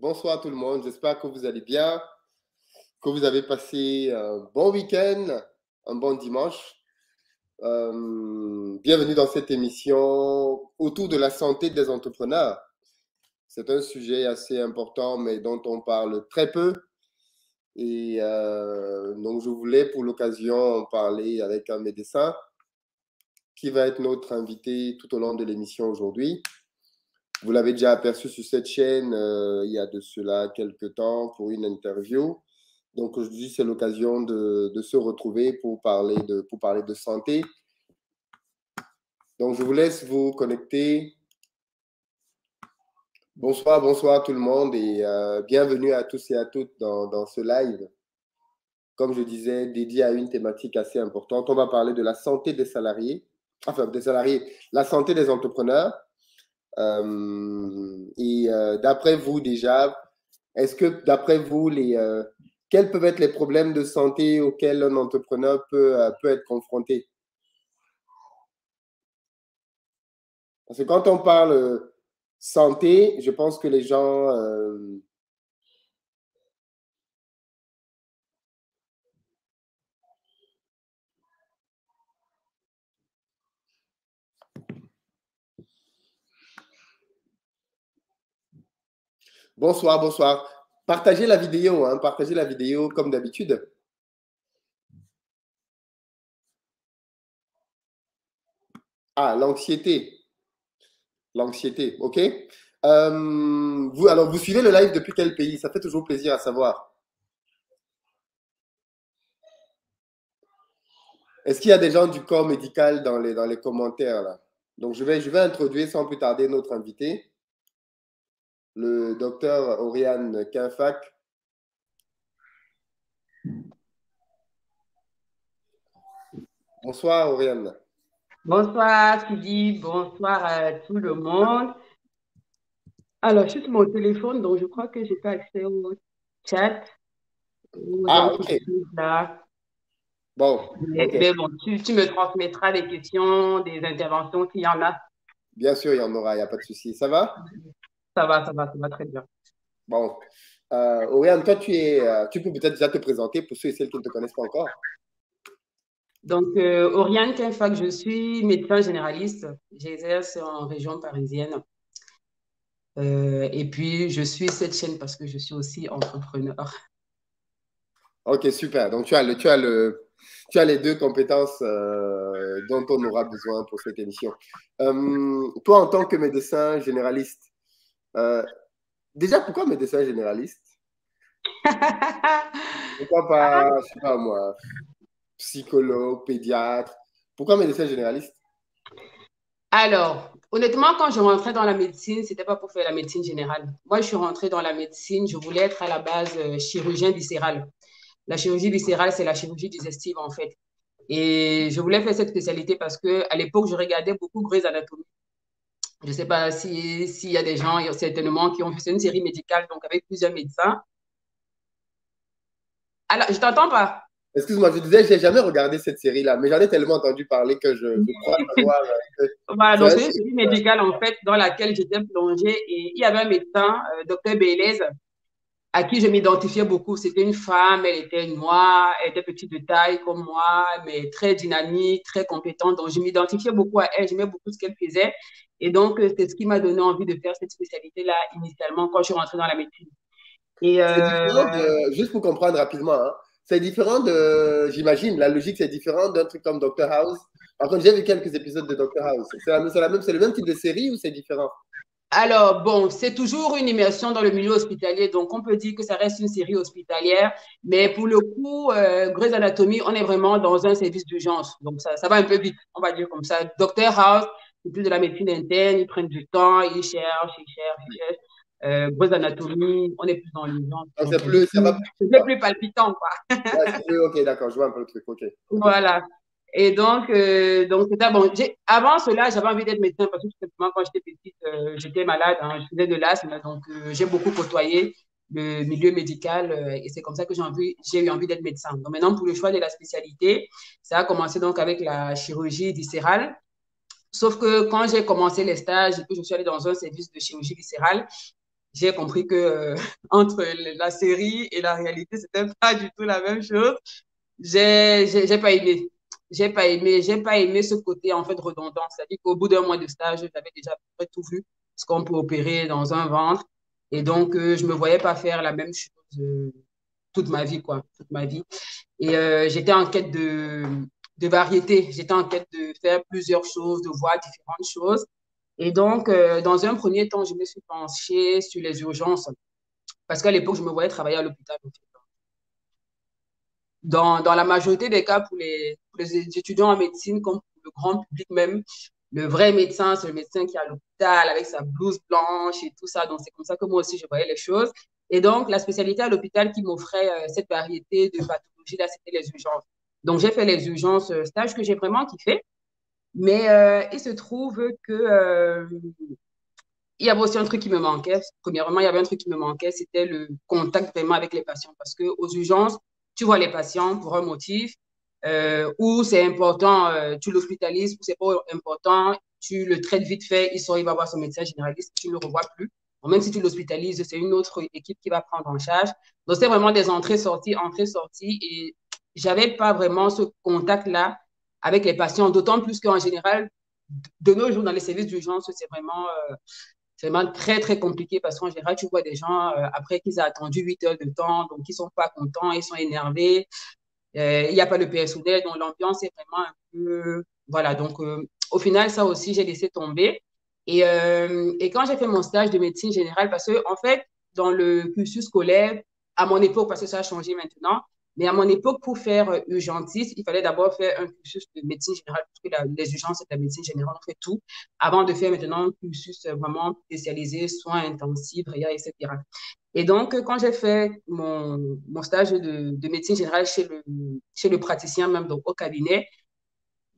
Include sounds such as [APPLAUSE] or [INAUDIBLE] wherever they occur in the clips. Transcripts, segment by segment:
bonsoir tout le monde. J'espère que vous allez bien, que vous avez passé un bon week-end, un bon dimanche. Euh, bienvenue dans cette émission autour de la santé des entrepreneurs. C'est un sujet assez important, mais dont on parle très peu. Et euh, donc, je voulais pour l'occasion parler avec un médecin qui va être notre invité tout au long de l'émission aujourd'hui. Vous l'avez déjà aperçu sur cette chaîne euh, il y a de cela quelques temps pour une interview. Donc aujourd'hui, c'est l'occasion de, se retrouver pour parler de, santé. Donc je vous laisse vous connecter. Bonsoir, bonsoir tout le monde et euh, bienvenue à tous et à toutes dans, ce live. Comme je disais, dédié à une thématique assez importante. On va parler de la santé des salariés, enfin des salariés, la santé des entrepreneurs et euh, d'après vous déjà, est-ce que d'après vous, les, euh, quels peuvent être les problèmes de santé auxquels un entrepreneur peut, peut être confronté? Parce que quand on parle santé, je pense que les gens Bonsoir, bonsoir. Partagez la vidéo, hein, partagez la vidéo comme d'habitude. Ah, l'anxiété. L'anxiété, ok. Euh, alors, vous suivez le live depuis quel pays? Ça fait toujours plaisir à savoir. Est-ce qu'il y a des gens du corps médical dans les, commentaires là? Donc, je vais introduire sans plus tarder notre invité le docteur Oriane Quinfac. Bonsoir Oriane. Bonsoir Sylvie, bonsoir à tout le monde. Alors, je suis sur mon téléphone, donc je crois que je n'ai pas accès au chat. Ah, ok. Bon. Mais, bon, tu, tu, me transmettras des questions, des interventions s'il y en a. Bien sûr, il y en aura, il n'y a pas de souci. Ça va? Ça va, ça va, ça va très bien. Bon. Euh, Oriane, toi, tu, es, euh, tu peux peut-être déjà te présenter pour ceux et celles qui ne te connaissent pas encore. Donc, euh, Oriane Kinfac, je suis médecin généraliste. J'exerce en région parisienne. Euh, et puis, je suis cette chaîne parce que je suis aussi entrepreneur. Ok, super. Donc, tu as, le, tu as, le, tu as les deux compétences dont on aura besoin pour cette émission. toi, en tant que médecin généraliste, euh, déjà, pourquoi médecin généraliste [LAUGHS] Pourquoi pas, je sais pas moi, psychologue, pédiatre? Pourquoi médecin généraliste Alors, honnêtement, quand je rentrais dans la médecine, c'était pas pour faire la médecine générale. Moi, je suis rentrée dans la médecine, je voulais être à la base euh, chirurgien viscéral. La chirurgie viscérale, c'est la chirurgie digestive en fait. Et je voulais faire cette spécialité parce que à l'époque, je regardais beaucoup Grey's Anatomy. Je ne sais pas s'il y a des gens, certainement, qui ont fait une série médicale, donc avec plusieurs médecins. Alors, je t'entends pas. Excuse-moi, je disais, je n'ai jamais regardé cette série-là, mais j'en ai tellement entendu parler que je, crois [LAUGHS] savoir. voilà, c'est une série médicale, en fait, dans laquelle j'étais plongée. Et il y avait un médecin, euh, docteur Bélez, à qui je m'identifiais beaucoup. C'était une femme, elle était noire, elle était petite de taille comme moi, mais très dynamique, très compétente. Donc, je m'identifiais beaucoup à elle, j'aimais beaucoup ce qu'elle faisait. Et donc, euh, c'est ce qui m'a donné envie de faire cette spécialité-là initialement quand je suis rentrée dans la médecine. Et euh... juste pour comprendre rapidement, hein, c'est différent de, j'imagine, la logique c'est différent d'un truc comme Doctor House. Par contre, j'ai vu quelques épisodes de Doctor House. C'est le même type de série ou c'est différent? Alors, bon, c'est toujours une immersion dans le milieu hospitalier, donc on peut dire que ça reste une série hospitalière, mais pour le coup, euh, Grey's Anatomy, on est vraiment dans un service d'urgence, donc ça, ça va un peu vite, on va dire comme ça. Doctor House, c'est plus de la médecine interne, ils prennent du temps, ils cherchent, ils cherchent, ils cherchent. Euh, grosse anatomie, on est plus dans l'urgence. Ah, c'est plus, ça va plus, plus palpitant, quoi. ok, d'accord, je vois un peu le truc, ok. Voilà. Et donc, euh, donc bon. Avant cela, j'avais envie d'être médecin parce que tout simplement, quand j'étais petite, euh, j'étais malade, hein, je faisais de l'asthme, donc euh, j'ai beaucoup côtoyé le milieu médical euh, et c'est comme ça que j'ai envie, j'ai eu envie d'être médecin. Donc maintenant, pour le choix de la spécialité, ça a commencé donc avec la chirurgie viscérale. Sauf que quand j'ai commencé les stages et que je suis allée dans un service de chirurgie viscérale, j'ai compris que euh, entre la série et la réalité, c'était pas du tout la même chose. J'ai, j'ai pas aimé. J'ai pas aimé, j'ai pas aimé ce côté en fait redondant. C'est-à-dire qu'au bout d'un mois de stage, j'avais déjà tout vu, ce qu'on peut opérer dans un ventre. Et donc, euh, je me voyais pas faire la même chose euh, toute ma vie, quoi, toute ma vie. Et j'étais en quête de, de variété. J'étais en quête de faire plusieurs choses, de voir différentes choses. Et donc, euh, dans un premier temps, je me suis penchée sur les urgences parce qu'à l'époque, je me voyais travailler à l'hôpital. Dans, dans, la majorité des cas, pour les, étudiants en médecine, comme pour le grand public même, le vrai médecin, c'est le médecin qui est à l'hôpital avec sa blouse blanche et tout ça. Donc, c'est comme ça que moi aussi, je voyais les choses. Et donc, la spécialité à l'hôpital qui m'offrait euh, cette variété de pathologies, là, c'était les urgences. Donc, j'ai fait les urgences, euh, stage que j'ai vraiment kiffé. Mais euh, il se trouve que euh, il y avait aussi un truc qui me manquait. Premièrement, il y avait un truc qui me manquait, c'était le contact vraiment avec les patients. Parce que aux urgences, tu vois les patients pour un motif, euh, ou c'est important, tu l'hospitalises, ou c'est pas important, tu le traites vite fait, il sort, il va voir son médecin généraliste, tu ne le revois plus. même si tu l'hospitalises, c'est une autre équipe qui va prendre en charge. Donc, c'est vraiment des entrées-sorties, entrées-sorties, et j'avais pas vraiment ce contact-là avec les patients, d'autant plus qu'en général, de nos jours, dans les services d'urgence, c'est vraiment, euh, vraiment très, très compliqué parce qu'en général, tu vois des gens, euh, après qu'ils aient attendu 8 heures de temps, donc ils ne sont pas contents, ils sont énervés, euh, il n'y a pas de personnel, donc l'ambiance est vraiment un peu... Voilà, donc au final, ça aussi, j'ai laissé tomber. Et, et quand j'ai fait mon stage de médecine générale, parce que en fait, dans le cursus scolaire, à mon époque, parce que ça a changé maintenant, mais à mon époque, pour faire euh, urgentiste, il fallait d'abord faire un cursus de médecine générale, parce que les urgences, c'est la médecine générale, on fait tout, avant de faire maintenant un cursus euh, vraiment spécialisé, soins intensifs, etc. Et donc, euh, quand j'ai fait mon, stage de, de, médecine générale chez le, chez le praticien, même donc au cabinet,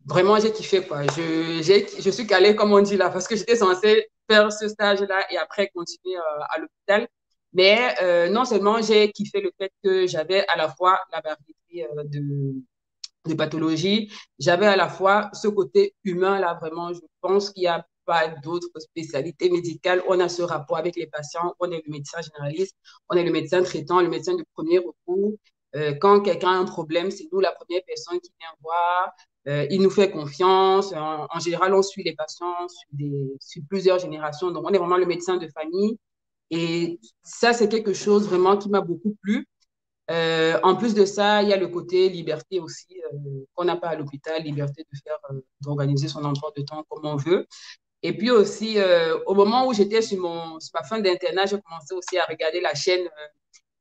vraiment, j'ai kiffé, quoi. Je, je suis calée, comme on dit là, parce que j'étais censée faire ce stage-là et après continuer à l'hôpital. Mais euh, non seulement j'ai kiffé le fait que j'avais à la fois la variété euh, de, de pathologies, j'avais à la fois ce côté humain là, vraiment, je pense qu'il n'y a pas d'autres spécialités médicales. On a ce rapport avec les patients, on est le médecin généraliste, on est le médecin traitant, le médecin de premier recours. Euh, quand quelqu'un a un problème, c'est nous la première personne qui vient voir. il nous fait confiance. En, général, on suit les patients sur plusieurs générations. Donc, on est vraiment le médecin de famille. Et ça, c'est quelque chose vraiment qui m'a beaucoup plu. Euh, en plus de ça, il y a le côté liberté aussi euh, qu'on n'a pas à l'hôpital, liberté de faire, euh, d'organiser son emploi de temps comme on veut. Et puis aussi, au moment où j'étais sur, mon, sur ma fin d'internat, j'ai commencé aussi à regarder la chaîne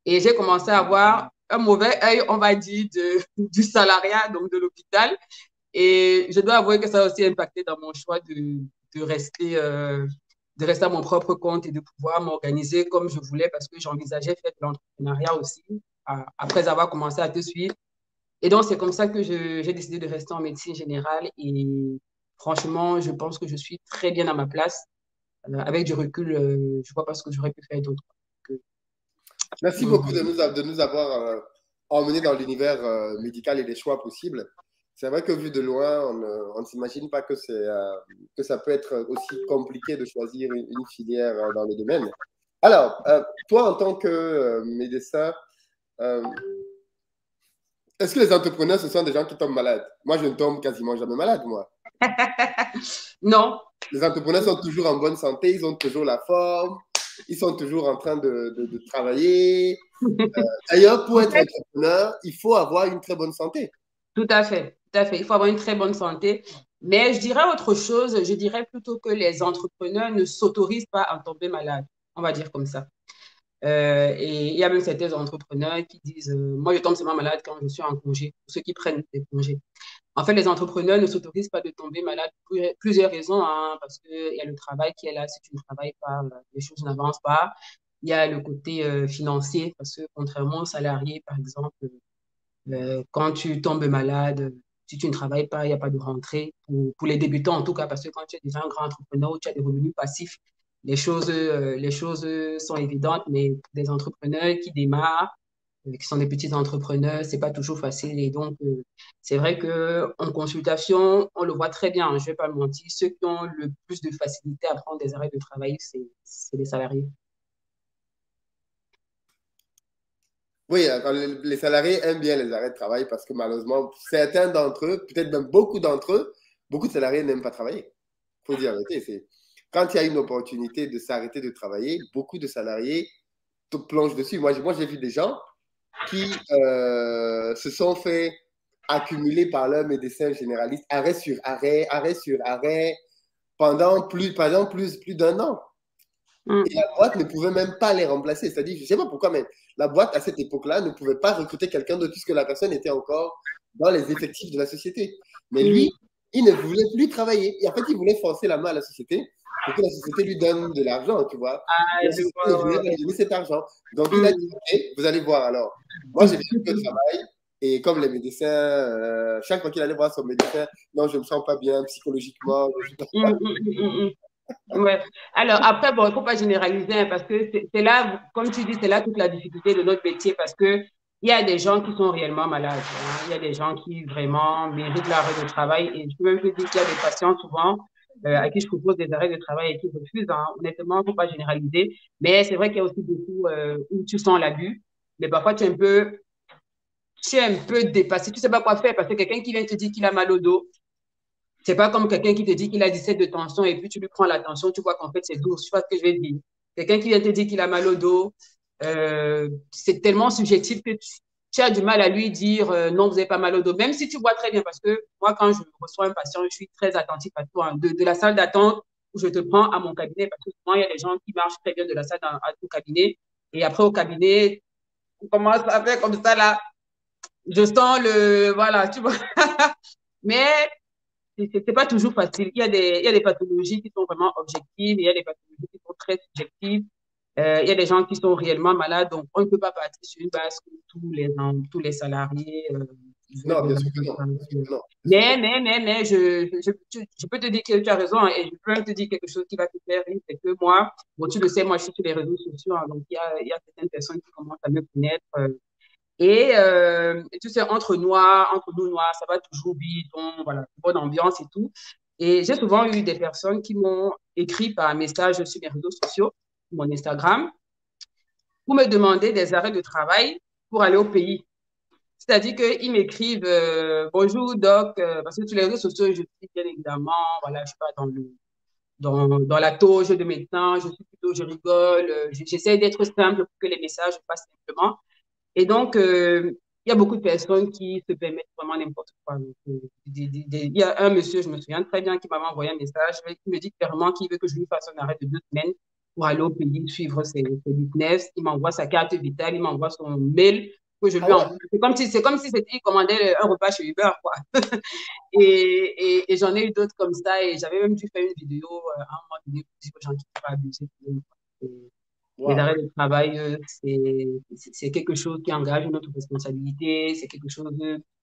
et j'ai commencé à avoir un mauvais œil, on va dire, de, [LAUGHS] du salariat, donc de l'hôpital. Et je dois avouer que ça a aussi impacté dans mon choix de, de rester de rester à mon propre compte et de pouvoir m'organiser comme je voulais parce que j'envisageais faire de l'entrepreneuriat aussi après avoir commencé à te suivre. Et donc, c'est comme ça que j'ai décidé de rester en médecine générale et franchement, je pense que je suis très bien à ma place. Euh, avec du recul, euh, je ne vois pas ce que j'aurais pu faire d'autre. Merci beaucoup de nous, de nous avoir euh, emmenés dans l'univers médical et les choix possibles c'est vrai que vu de loin, on ne s'imagine pas que, euh, que ça peut être aussi compliqué de choisir une, filière euh, dans le domaine. Alors, euh, toi, en tant que médecin, est-ce que les entrepreneurs, ce sont des gens qui tombent malades? Moi, je ne tombe quasiment jamais malade, moi. [LAUGHS] non. Les entrepreneurs sont toujours en bonne santé, ils ont toujours la forme, ils sont toujours en train de, de travailler. D'ailleurs, pour être entrepreneur, il faut avoir une très bonne santé. Tout à fait. Tout fait. Il faut avoir une très bonne santé. Mais je dirais autre chose. Je dirais plutôt que les entrepreneurs ne s'autorisent pas à tomber malade. On va dire comme ça. Euh, et il y a même certains entrepreneurs qui disent euh, Moi, je tombe seulement malade quand je suis en congé, ceux qui prennent des congés. En fait, les entrepreneurs ne s'autorisent pas de tomber malade pour plusieurs raisons. Hein, parce qu'il y a le travail qui est là. Si tu ne travailles pas, les choses n'avancent pas. Il y a le côté euh, financier, parce que contrairement aux salariés, par exemple, quand tu tombes malade, si tu ne travailles pas, il n'y a pas de rentrée. Pour, les débutants, en tout cas, parce que quand tu es déjà un grand entrepreneur, tu as des revenus passifs, les choses, euh, choses sont évidentes, mais pour des entrepreneurs qui démarrent, euh, qui sont des petits entrepreneurs, c'est pas toujours facile. Et donc, euh, c'est vrai que en consultation, on le voit très bien. Je vais pas mentir. Ceux qui ont le plus de facilité à prendre des arrêts de travail, c'est les salariés. Oui, les salariés aiment bien les arrêts de travail parce que malheureusement, certains d'entre eux, peut-être même beaucoup d'entre eux, beaucoup de salariés n'aiment pas travailler. Il faut dire la. Quand il y a une opportunité de s'arrêter de travailler, beaucoup de salariés te plongent dessus. Moi, moi j'ai vu des gens qui euh, se sont fait accumuler par leur médecin généraliste, arrêt sur arrêt, arrêt sur arrêt, pendant plus, pendant plus, plus d'un an. Mm. Et la boîte ne pouvait même pas les remplacer. C'est-à-dire, je ne sais pas pourquoi, mais la boîte, à cette époque-là, ne pouvait pas recruter quelqu'un d'autre puisque la personne était encore dans les effectifs de la société. Mais lui, mm. il ne voulait plus travailler. Et en fait, il voulait forcer la main à la société pour que la société lui donne de l'argent, tu vois. Ah, il voulait donner cet argent. Donc, il a mm. dit, vous allez voir alors. Moi, j'ai fait de travail. Et comme les médecins, euh, chaque fois qu'il allait voir son médecin, non, je ne me sens pas bien psychologiquement. Ouais. Alors après, bon, il ne faut pas généraliser hein, parce que c'est là, comme tu dis, c'est là toute la difficulté de notre métier parce que il y a des gens qui sont réellement malades. Hein. Il y a des gens qui vraiment méritent l'arrêt de travail. Et je peux même te dire qu'il y a des patients souvent euh, à qui je propose des arrêts de travail et qui refusent. Hein. Honnêtement, il ne faut pas généraliser. Mais c'est vrai qu'il y a aussi beaucoup euh, où tu sens l'abus. Mais parfois, tu es un peu, tu es un peu dépassé. Tu ne sais pas quoi faire parce que quelqu'un qui vient te dire qu'il a mal au dos, c'est pas comme quelqu'un qui te dit qu'il a 17 de tension et puis tu lui prends la tension, tu vois qu'en fait c'est 12. Tu vois ce que je vais dire? Quelqu'un qui vient te dire qu'il a mal au dos, euh, c'est tellement subjectif que tu, as du mal à lui dire euh, non, vous n'avez pas mal au dos. Même si tu vois très bien, parce que moi, quand je reçois un patient, je suis très attentif à toi. Hein. De, la salle d'attente où je te prends à mon cabinet, parce que souvent, il y a des gens qui marchent très bien de la salle à, à cabinet. Et après, au cabinet, on commence à faire comme ça, là. Je sens le. Voilà, tu vois. [LAUGHS] Mais c'est pas toujours facile. Il y, a des, il y a des pathologies qui sont vraiment objectives, il y a des pathologies qui sont très subjectives. Euh, il y a des gens qui sont réellement malades, donc on ne peut pas partir sur une base que tous les, tous les salariés. Euh, non, bien sûr que non. Mais, mais, mais, mais, je, je, je, peux te dire que tu as raison et je peux te dire quelque chose qui va te faire rire, c'est que moi, bon, tu le sais, moi, je suis sur les réseaux sociaux, hein, donc il y a, il y a certaines personnes qui commencent à me connaître. Euh, et, euh, tu sais, entre noirs, entre nous noirs, ça va toujours bien, voilà, bonne ambiance et tout. Et j'ai souvent eu des personnes qui m'ont écrit par message sur mes réseaux sociaux, mon Instagram, pour me demander des arrêts de travail pour aller au pays. C'est-à-dire qu'ils m'écrivent euh, Bonjour doc, euh, parce que sur les réseaux sociaux, je suis bien évidemment, voilà, je ne suis pas dans, le, dans, dans la toge de médecin, je suis plutôt, je rigole, euh, j'essaie d'être simple pour que les messages passent simplement. Et donc, euh, il y a beaucoup de personnes qui se permettent vraiment n'importe quoi. Euh, il y a un monsieur, je me souviens très bien, qui m'avait envoyé un message, qui me dit clairement qu'il veut que je lui fasse un arrêt de deux semaines pour aller au pays, suivre ses, ses business. Il m'envoie sa carte vitale, il m'envoie son mail que je lui ah envoie. C'est comme si c'est comme si c'était il commandait un repas chez Uber, quoi. [LAUGHS] et, et, j'en ai eu d'autres comme ça, et j'avais même dû faire une vidéo euh, à un moment donné pour dire aux gens qui ne pas abuser. Les arrêts de travail, euh, c'est quelque chose qui engage notre responsabilité, c'est quelque chose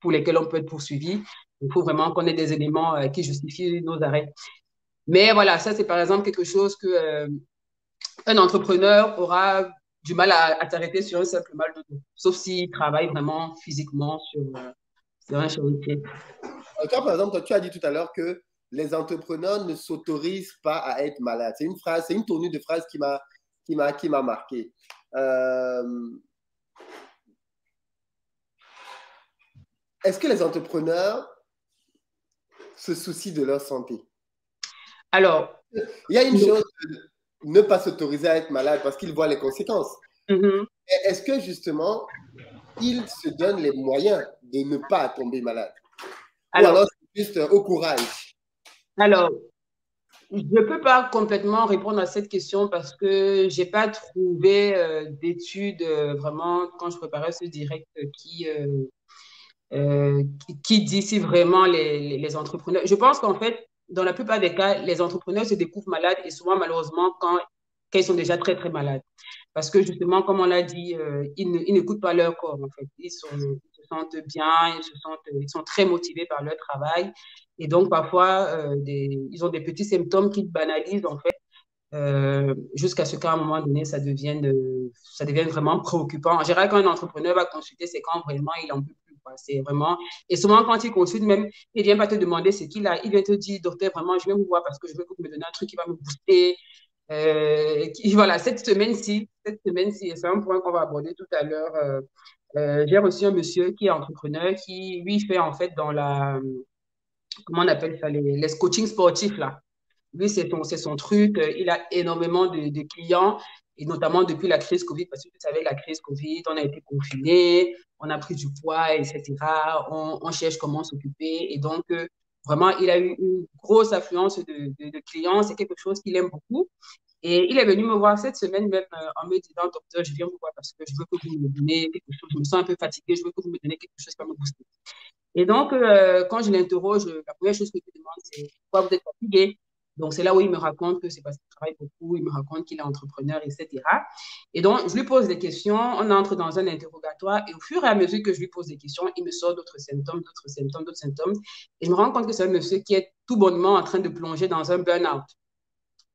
pour lequel on peut être poursuivi. Il faut vraiment qu'on ait des éléments euh, qui justifient nos arrêts. Mais voilà, ça, c'est par exemple quelque chose que euh, un entrepreneur aura du mal à, s'arrêter sur un simple mal de dos, sauf s'il travaille vraiment physiquement sur, sur un chantier. Toi, par exemple, tu as dit tout à l'heure que les entrepreneurs ne s'autorisent pas à être malades. C'est une phrase, c'est une tournure de phrase qui m'a qui m'a qui m'a marqué. Euh, est-ce que les entrepreneurs se soucient de leur santé? Alors, il y a une chose ne pas s'autoriser à être malade parce qu'ils voient les conséquences. Mm-hmm. Est-ce que justement, ils se donnent les moyens de ne pas tomber malade? Alors, Ou alors c'est juste au courage? Alors, je ne peux pas complètement répondre à cette question parce que je n'ai pas trouvé euh, d'études euh, vraiment, quand je préparais ce direct, qui, euh, qui, dit si vraiment les, les, entrepreneurs. Je pense qu'en fait, dans la plupart des cas, les entrepreneurs se découvrent malades et souvent, malheureusement, quand, ils sont déjà très, très malades. Parce que justement, comme on l'a dit, ils n'écoutent pas leur corps, en fait. Ils, sont, sentent bien, ils, se sentent, ils sont très motivés par leur travail et donc, parfois, euh, ils ont des petits symptômes qui banalisent, en fait, euh, jusqu'à ce qu'à un moment donné, ça devienne, ça devienne vraiment préoccupant. En général, quand un entrepreneur va consulter, c'est quand vraiment il en peut plus. C'est vraiment... Et souvent, quand il consulte, même, il ne vient pas te demander ce qu'il a. Il vient te dire, docteur, vraiment, je vais vous voir parce que je veux que vous me donniez un truc qui va me booster. [LAUGHS] voilà, cette semaine-ci, cette semaine-ci, c'est un point qu'on va aborder tout à l'heure. j'ai reçu un monsieur qui est entrepreneur, qui lui fait en fait dans la, comment on appelle ça, les, les coachings sportifs là. Lui, c'est son, son truc. Il a énormément de, de, clients, et notamment depuis la crise Covid, parce que vous savez, la crise Covid, on a été confinés, on a pris du poids, etc. On, on cherche comment s'occuper. Et donc, euh, vraiment, il a eu une grosse affluence de, de, clients. C'est quelque chose qu'il aime beaucoup. Et il est venu me voir cette semaine même euh, en me disant, docteur, je viens vous voir parce que je veux que vous me donnez quelque chose. Je me sens un peu fatiguée, je veux que vous me donnez quelque chose va me booster. Et donc, euh, quand je l'interroge, la première chose que je demande, c'est pourquoi vous êtes fatigué? Donc, c'est là où il me raconte que c'est parce qu'il travaille beaucoup, il me raconte qu'il est entrepreneur, etc. Et donc, je lui pose des questions, on entre dans un interrogatoire, et au fur et à mesure que je lui pose des questions, il me sort d'autres symptômes, d'autres symptômes, d'autres symptômes. Et je me rends compte que c'est un monsieur qui est tout bonnement en train de plonger dans un burn-out.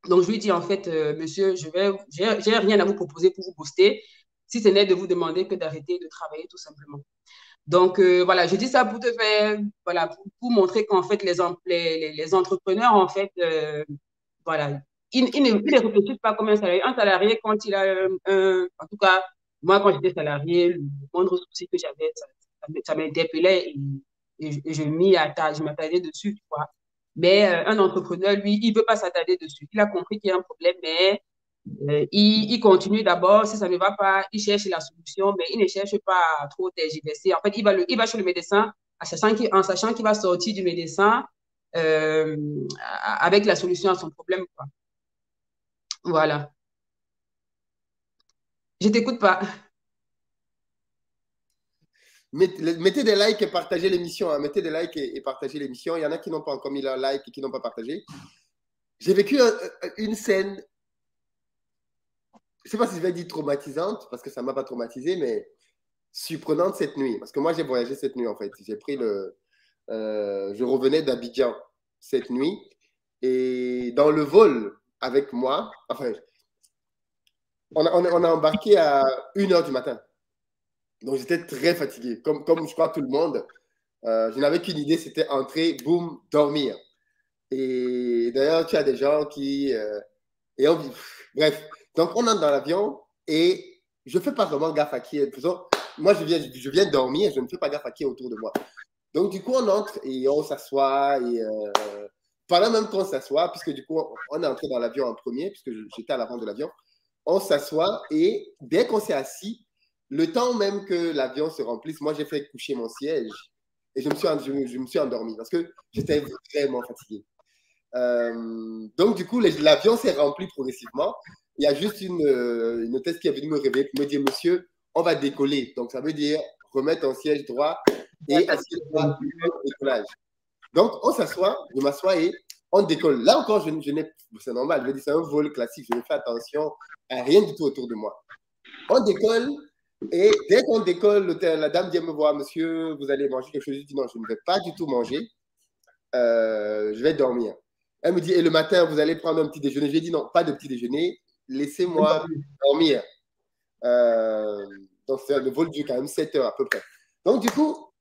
Donc, je lui dis, en fait, euh, monsieur, je vais, j'ai rien à vous proposer pour vous booster, si ce n'est de vous demander que d'arrêter de travailler tout simplement. Donc, euh, voilà, je dis ça pour te faire, voilà, pour, montrer qu'en fait, les, les, les, entrepreneurs, en fait, euh, voilà, ils, ne, réfléchissent pas comme un salarié. Un salarié, quand il a un, en tout cas, moi, quand j'étais salarié, le moindre souci que j'avais, ça, m'interpellait et, et, je, m'y je m'attardais dessus, tu vois. Mais euh, un entrepreneur, lui, il ne veut pas s'attarder dessus. Il a compris qu'il y a un problème, mais euh, il, continue d'abord, si ça ne va pas, il cherche la solution, mais il ne cherche pas trop tergiverser. En fait, il va, il va chez le médecin en sachant qu'il va sortir du médecin euh, avec la solution à son problème. Voilà. Je t'écoute pas. Mettez des likes et partagez l'émission. Hein. Mettez des likes et, partagez l'émission. Il y en a qui n'ont pas encore mis leur like et qui n'ont pas partagé. J'ai vécu une scène je ne sais pas si je vais dire traumatisante, parce que ça ne m'a pas traumatisé, mais surprenante cette nuit. Parce que moi, j'ai voyagé cette nuit, en fait. J'ai pris le. Euh, je revenais d'Abidjan cette nuit. Et dans le vol avec moi, enfin, on a, embarqué à 1h du matin. Donc, j'étais très fatigué, comme, comme je crois tout le monde. Euh, je n'avais qu'une idée, c'était entrer, boum, dormir. Et d'ailleurs, tu as des gens qui. Euh, et on, bref, donc, on entre dans l'avion et je ne fais pas vraiment gaffe à qui est. Moi, je viens, je viens dormir, je ne fais pas gaffe à qui est autour de moi. Donc, du coup, on entre et on s'assoit. Et euh, pendant même qu'on s'assoit, puisque du coup, on est entré dans l'avion en premier, puisque j'étais à l'avant de l'avion, on s'assoit et dès qu'on s'est assis, le temps même que l'avion se remplisse, moi, j'ai fait coucher mon siège et je me suis, je, endormi parce que j'étais vraiment fatigué. Euh, donc, du coup, l'avion s'est rempli progressivement il y a juste une, euh, une hôtesse qui est venue me réveiller pour me dire, monsieur, on va décoller. Donc, ça veut dire remettre en siège droit et assiette droit décollage. Donc, on s'assoit, je m'assois et on décolle. Là encore, je, je n'ai, c'est normal, je veux dire, c'est un vol classique, je ne fais attention à rien du tout autour de moi. On décolle et dès qu'on décolle, la dame vient me voir, monsieur, vous allez manger quelque chose. Je dis non, je ne vais pas du tout manger, euh, je vais dormir. Elle me dit, et le matin, vous allez prendre un petit déjeuner. Je lui ai dit non, pas de petit déjeuner, laissez-moi dormir. Euh, donc, le vol dure quand même 7 heures à peu près. Donc, du coup,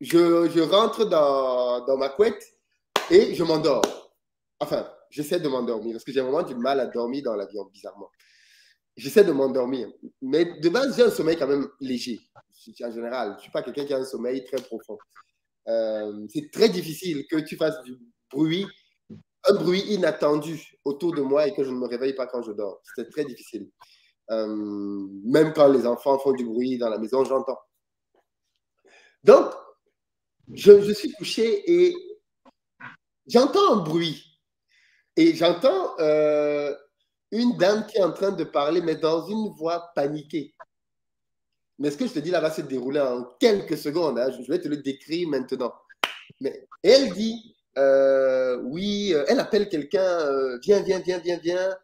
je, je rentre dans, dans, ma couette et je m'endors. Enfin, j'essaie de m'endormir parce que j'ai vraiment du mal à dormir dans l'avion, bizarrement. J'essaie de m'endormir. Mais de base, j'ai un sommeil quand même léger. En général, je ne suis pas quelqu'un qui a un sommeil très profond. Euh, c'est très difficile que tu fasses du bruit un bruit inattendu autour de moi et que je ne me réveille pas quand je dors. C'est très difficile. Euh, même quand les enfants font du bruit dans la maison, j'entends. Donc, je, suis couché et j'entends un bruit. Et j'entends euh, une dame qui est en train de parler, mais dans une voix paniquée. Mais ce que je te dis là va se dérouler en quelques secondes. Hein. Je vais te le décrire maintenant. Mais elle dit euh, oui, euh, elle appelle quelqu'un, euh, viens, viens, viens, viens, viens,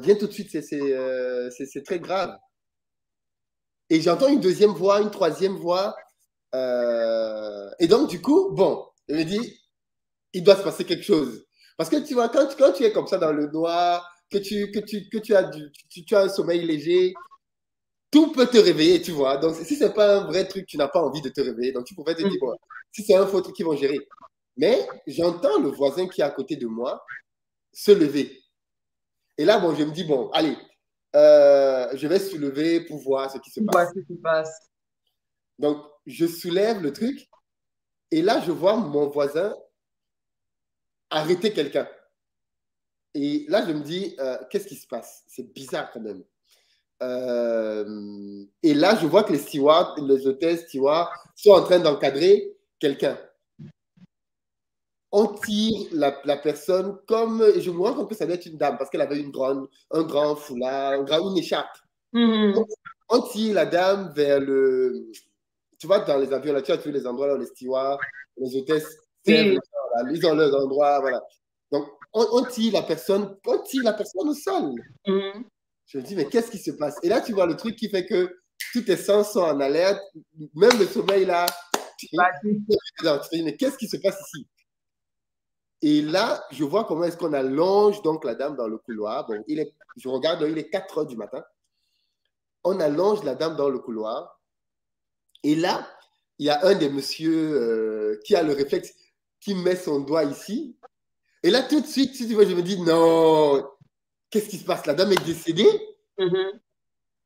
viens tout de suite, c'est très grave. Et j'entends une deuxième voix, une troisième voix. et donc, du coup, bon, elle me dit, il doit se passer quelque chose. Parce que tu vois, quand, quand tu es comme ça dans le noir, que tu, que tu, que tu, as, du, tu, as un sommeil léger, tout peut te réveiller, tu vois. Donc, si c'est pas un vrai truc, tu n'as pas envie de te réveiller. Donc, tu pourrais te dire, bon, si c'est un faux truc, ils vont gérer. Mais j'entends le voisin qui est à côté de moi se lever. Et là, bon, je me dis, bon, allez, euh, je vais soulever pour voir ce qui se passe. ce qui se passe. Donc, je soulève le truc et là, je vois mon voisin arrêter quelqu'un. Et là, je me dis, euh, qu'est-ce qui se passe? C'est bizarre quand même. Euh, et là, je vois que les stewards, les hôtesses stewards sont en train d'encadrer quelqu'un. On tire la, personne comme. Je me rends compte que ça doit être une dame parce qu'elle avait une grande, un grand foulard, une écharpe. Mm-hmm. on, tire la dame vers le. Tu vois, dans les avions, là, tu as tous les endroits où les stewards, les hôtesses, ils ont leurs endroits, voilà. Donc, on, tire la personne, on tire la personne au sol. Mm-hmm. Je me dis, mais qu'est-ce qui se passe? Et là, tu vois le truc qui fait que tous tes sens sont en alerte, même le sommeil là. Tu te dis, mais qu'est-ce qui se passe ici? Et là, je vois comment est-ce qu'on allonge donc la dame dans le couloir. Bon, il est, je regarde, il est 4 heures du matin. On allonge la dame dans le couloir. Et là, il y a un des messieurs euh, qui a le réflexe, qui met son doigt ici et là, tout de suite, tu vois, je me dis, non, qu'est-ce qui se passe? La dame est décédée. Mm-hmm.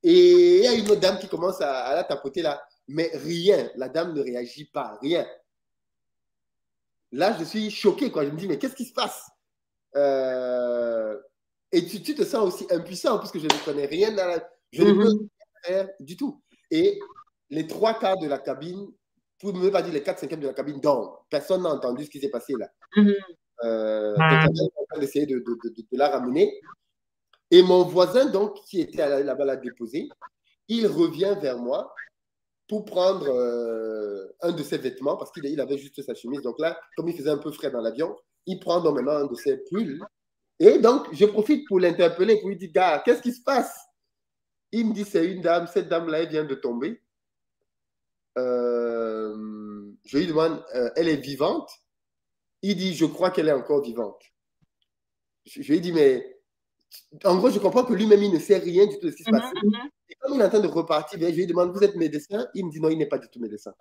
Et il y a une autre dame qui commence à, la tapoter là. Mais rien, la dame ne réagit pas, rien. Là, je suis choqué, quoi. Je me dis, mais qu'est-ce qui se passe? Euh, Et tu, te sens aussi impuissant, parce que je ne connais rien la... Je ne peux mm-hmm. rien faire du tout. Et les trois quarts de la cabine, pour ne pas dire les quatre cinquièmes de la cabine, dorment. Personne n'a entendu ce qui s'est passé là. Euh, donc, on en train d'essayer de, la ramener. Et mon voisin, donc, qui était là-bas la déposer, il revient vers moi pour prendre euh, un de ses vêtements, parce qu'il avait juste sa chemise. Donc là, comme il faisait un peu frais dans l'avion, il prend donc maintenant un de ses pulls. Et donc, je profite pour l'interpeller, pour lui dire, gars, qu'est-ce qui se passe? Il me dit, c'est une dame, cette dame-là, elle vient de tomber. Euh, je lui demande, elle est vivante? Il dit, je crois qu'elle est encore vivante. Je, lui ai dit, mais en gros, je comprends que lui-même, il ne sait rien du tout de ce qui se passe. Mhm, mhm. Et comme il est en train de repartir, ben, je lui demande, vous êtes médecin? Il me dit, non, il n'est pas du tout médecin.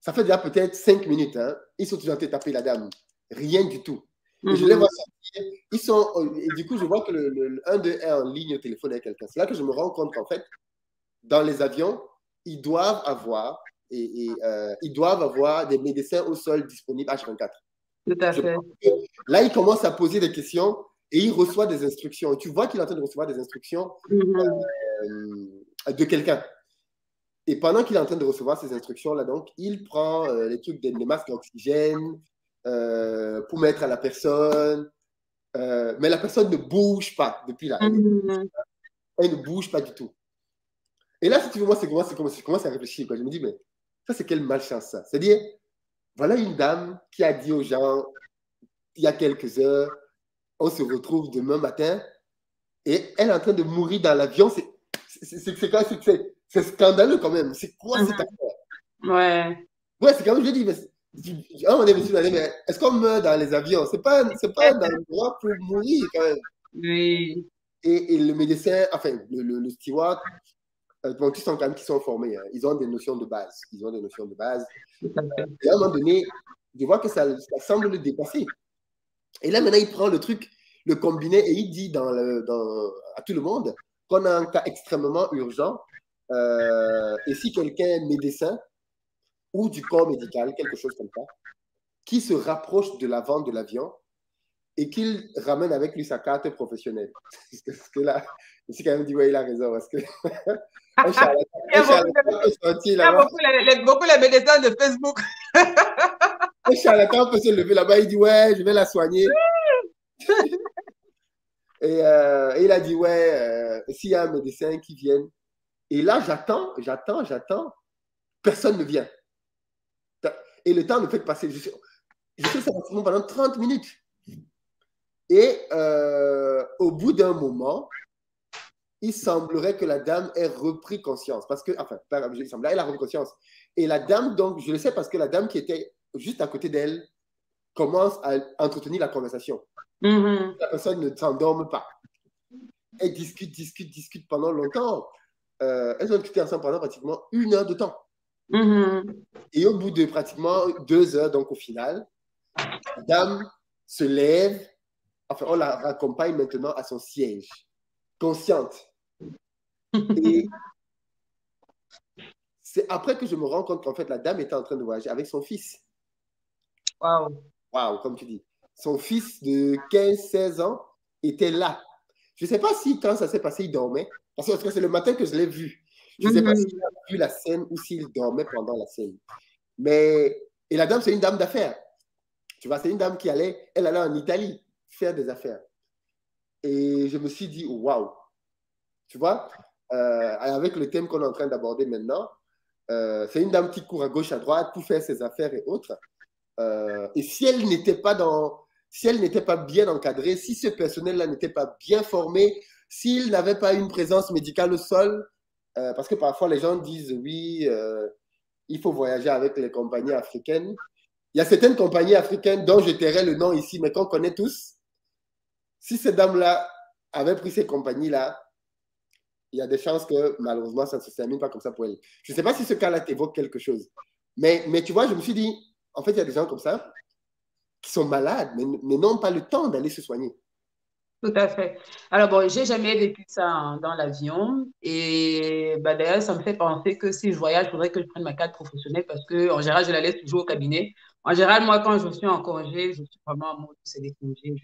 Ça fait déjà peut-être cinq minutes. Hein. Ils sont toujours en train de taper la dame. Rien du tout. Et je les mhm. vois sortir. Ils sont, et du coup, je vois que le, un d'eux est en ligne au téléphone avec quelqu'un. C'est là que je me rends compte qu'en fait, dans les avions, ils doivent avoir et, euh, ils doivent avoir des médecins au sol disponibles H24. Tout à fait. Là, il commence à poser des questions et il reçoit des instructions. Et tu vois qu'il est en train de recevoir des instructions euh, de quelqu'un. Et pendant qu'il est en train de recevoir ces instructions-là, donc, il prend euh, les trucs des, masques d'oxygène pour mettre à la personne. mais la personne ne bouge pas depuis là. Mm-hmm. Elle ne bouge pas du tout. Et là, si tu veux, moi, c'est comment, comment, je commence à réfléchir. Quoi. Je me dis, mais ça, c'est quelle malchance, ça. C'est-à-dire, voilà une dame qui a dit aux gens, il y a quelques heures, on se retrouve demain matin, et elle est en train de mourir dans l'avion. C'est scandaleux quand même. C'est quoi cette affaire? Ouais. Ouais, c'est quand même, je dis, mais, mais est-ce qu'on meurt dans les avions? C'est pas, pas dans le droit pour mourir quand même. Oui. Et, et le médecin, enfin, le, le, le steward, euh, ils sont quand même qui sont formés. Hein. Ils ont des notions de base. Ils ont des notions de base. Et à un moment donné, je vois que ça, semble le dépasser. Et là, maintenant, il prend le truc, le combiné, et il dit dans le, dans, à tout le monde qu'on a un cas extrêmement urgent. Euh, et si quelqu'un est médecin ou du corps médical, quelque chose comme ça, qui se rapproche de l'avant de l'avion et qu'il ramène avec lui sa carte professionnelle. [LAUGHS] Parce que là, je suis quand même dit, ouais, il a raison. Parce que [LAUGHS] il y a beaucoup, les, beaucoup les médecins de Facebook. [LAUGHS] un charlatan peut se lever là-bas, il dit Ouais, je vais la soigner. [LAUGHS] Euh, et, il a dit Ouais, euh, s'il y a un médecin qui vient. Et là, j'attends, j'attends, j'attends. Personne ne vient. Et le temps ne fait passer. Je sais, je va pendant 30 minutes. Et euh, au bout d'un moment, il semblerait que la dame ait repris conscience. Parce que, enfin, il semblerait, elle a repris conscience. Et la dame, donc, je le sais parce que la dame qui était juste à côté d'elle commence à entretenir la conversation. Mm-hmm. La personne ne s'endorme pas. Elle discute, discute, discute pendant longtemps. Euh, elles ont discuté ensemble pendant pratiquement une heure de temps. Mm-hmm. Et au bout de pratiquement deux heures, donc au final, la dame se lève enfin, on la raccompagne maintenant à son siège, consciente. [LAUGHS] Et c'est après que je me rends compte qu'en fait, la dame était en train de voyager avec son fils. Waouh. Waouh, comme tu dis. Son fils de 15-16 ans était là. Je ne sais pas si quand ça s'est passé, il dormait. Parce que c'est le matin que je l'ai vu. Je ne sais pas mhm. s'il a vu la scène ou s'il dormait pendant la scène. Mais, et la dame, c'est une dame d'affaires. Tu vois, c'est une dame qui allait, elle allait en Italie faire des affaires. Et je me suis dit, waouh. Tu vois, euh, avec le thème qu'on est en train d'aborder maintenant, euh, c'est une dame qui court à gauche, à droite pour faire ses affaires et autres. Euh, et si elle n'était pas dans, si elle n'était pas bien encadrée, si ce personnel-là n'était pas bien formé, s'il n'avait pas une présence médicale au sol, parce que parfois les gens disent oui, il faut voyager avec les compagnies africaines. Il y a certaines compagnies africaines dont je tairai le nom ici, mais qu'on connaît tous. Si ces dames-là avaient pris ces compagnies-là, il y a des chances que malheureusement, ça ne se termine pas comme ça pour elles. Je ne sais pas si ce cas-là t'évoque quelque chose. Mais, mais tu vois, je me suis dit, en fait, il y a des gens comme ça qui sont malades, mais, n'ont pas le temps d'aller se soigner. Tout à fait. Alors, bon, j'ai jamais vécu ça dans l'avion. Et bah, d'ailleurs, ça me fait penser que si je voyage, il faudrait que je prenne ma carte professionnelle parce qu'en général, je la laisse toujours au cabinet. En général, moi, quand je suis en congé, je suis vraiment en mode c'est des congés.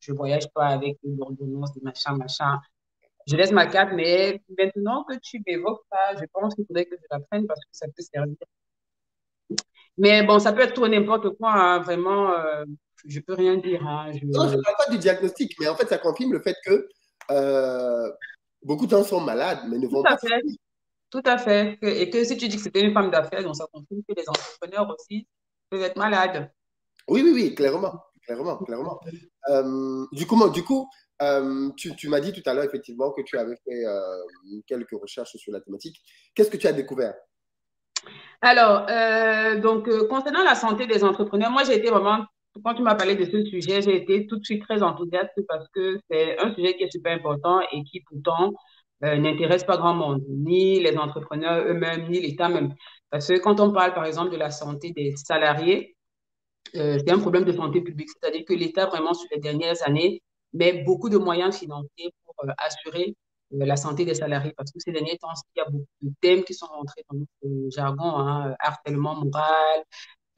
Je ne voyage pas avec l'ordonnance, des machins, machins. Je laisse ma carte, mais maintenant que tu m'évoques ça, je pense qu'il faudrait que je la prenne parce que ça peut servir. Mais bon, ça peut être tout n'importe quoi, hein, vraiment. Euh, je peux rien dire. Hein, non, je ne parle pas du diagnostic, mais en fait, ça confirme le fait que euh, beaucoup de gens sont malades, mais ne vont Tout à Fait. Tout à fait. Et que si tu dis que c'était une femme d'affaires, donc ça confirme que les entrepreneurs aussi peuvent être malades. Oui, oui, oui, clairement. Clairement, clairement. Euh, du coup, du coup euh, tu, tu m'as dit tout à l'heure effectivement que tu avais fait quelques recherches sur la thématique. Qu'est-ce que tu as découvert? Alors, donc, concernant la santé des entrepreneurs, moi, j'ai été vraiment quand tu m'as parlé de ce sujet, j'ai été tout de suite très enthousiaste parce que c'est un sujet qui est super important et qui pourtant euh, n'intéresse pas grand monde, ni les entrepreneurs eux-mêmes, ni l'État même. Parce que quand on parle par exemple de la santé des salariés, euh, c'est un problème de santé publique, c'est-à-dire que l'État vraiment sur les dernières années met beaucoup de moyens financiers pour euh, assurer la santé des salariés parce que ces derniers temps, il y a beaucoup de thèmes qui sont rentrés dans notre jargon, hein, harcèlement moral,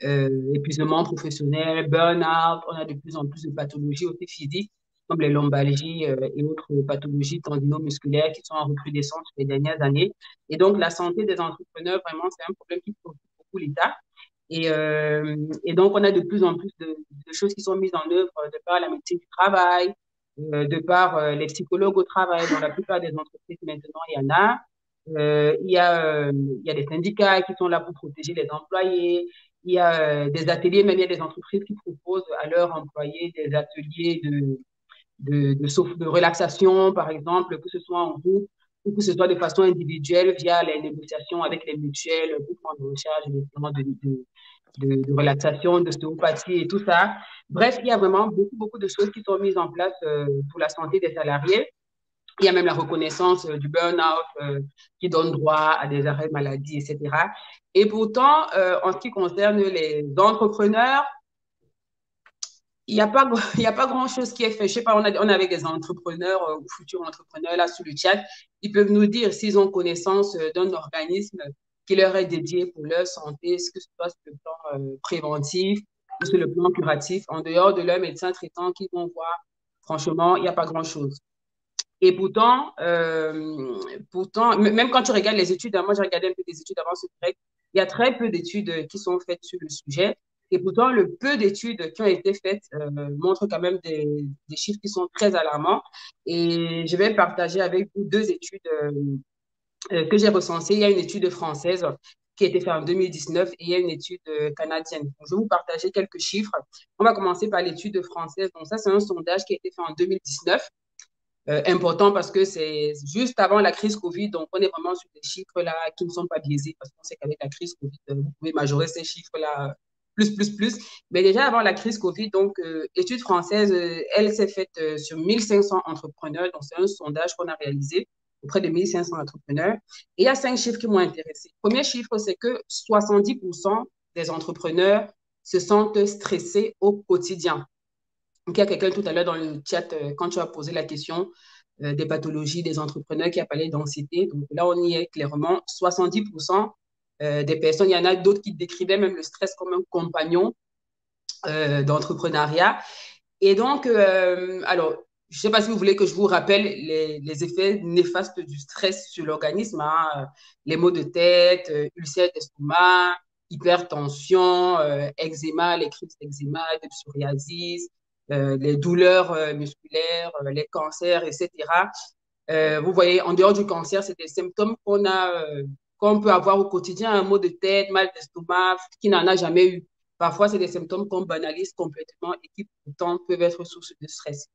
euh, épuisement professionnel, burn-out. On a de plus en plus de pathologies aussi physiques comme les lombalgies euh, et autres pathologies tendino-musculaires qui sont en recrudescence ces dernières années. Et donc, la santé des entrepreneurs, vraiment, c'est un problème qui préoccupe beaucoup l'État. Et, euh, et, donc, on a de plus en plus de, de, choses qui sont mises en œuvre de par la médecine du travail, de par les psychologues au travail. Dans la plupart des entreprises, maintenant, il y en a. il, y a il y a des syndicats qui sont là pour protéger les employés. Il y a euh, des ateliers, même il y a des entreprises qui proposent à leurs employés des ateliers de, de, de, de relaxation, par exemple, que ce soit en groupe ou que ce soit de façon individuelle via les négociations avec les mutuelles pour prendre en charge les de, de, de, relaxation, d'ostéopathie et tout ça. Bref, il y a vraiment beaucoup, beaucoup de choses qui sont mises en place euh, pour la santé des salariés. Il y a même la reconnaissance euh, du burn-out qui donne droit à des arrêts de maladie, etc. Et pourtant, euh, en ce qui concerne les entrepreneurs, il n'y a pas, [LAUGHS] pas grand-chose qui est fait. Je sais pas, on, a, avait des entrepreneurs euh, ou futurs entrepreneurs là sur le chat. Ils peuvent nous dire s'ils ont connaissance euh, d'un organisme qui leur est dédié pour leur santé, ce que ce soit sur le plan préventif ou sur le plan curatif, en dehors de leurs médecins traitants qui vont voir. Franchement, il n'y a pas grand-chose. Et pourtant, pourtant, même quand tu regardes les études, hein, moi j'ai regardé un peu des études avant ce direct, il y a très peu d'études qui sont faites sur le sujet. Et pourtant, le peu d'études qui ont été faites euh, montrent quand même des, chiffres qui sont très alarmants. Et je vais partager avec vous deux études euh, euh, que j'ai recensées. Il y a une étude française qui a été faite en 2019 et il y a une étude canadienne. Donc, je vais vous partager quelques chiffres. On va commencer par l'étude française. Donc ça, c'est un sondage qui a été fait en 2019 euh, important parce que c'est juste avant la crise Covid, donc on est vraiment sur des chiffres-là qui ne sont pas biaisés parce qu'on sait qu'avec la crise Covid, euh, vous pouvez majorer ces chiffres-là plus, plus, plus. Mais déjà avant la crise Covid, donc, euh, étude française, elle s'est faite sur 1500 entrepreneurs. Donc, c'est un sondage qu'on a réalisé auprès de 1500 entrepreneurs. Et il y a cinq chiffres qui m'ont intéressé. Premier chiffre, c'est que 70% des entrepreneurs se sentent stressés au quotidien. Donc, il y a quelqu'un tout à l'heure dans le chat, euh, quand tu as posé la question euh, des pathologies des entrepreneurs qui a parlé d'anxiété. Donc là, on y est clairement. 70% des personnes, il y en a d'autres qui décrivaient même le stress comme un compagnon d'entrepreneuriat. Et donc, alors, je ne sais pas si vous voulez que je vous rappelle les, effets néfastes du stress sur l'organisme, hein. les maux de tête, euh, ulcère d'estomac, hypertension, euh, eczéma, les crises d'eczéma, de psoriasis, euh, les douleurs musculaires, les cancers, etc. vous voyez, en dehors du cancer, c'est des symptômes qu'on a, qu'on peut avoir au quotidien, un mot de tête, mal d'estomac, qui n'en a jamais eu. Parfois, c'est des symptômes qu'on banalise complètement et qui pourtant peuvent être source de stress.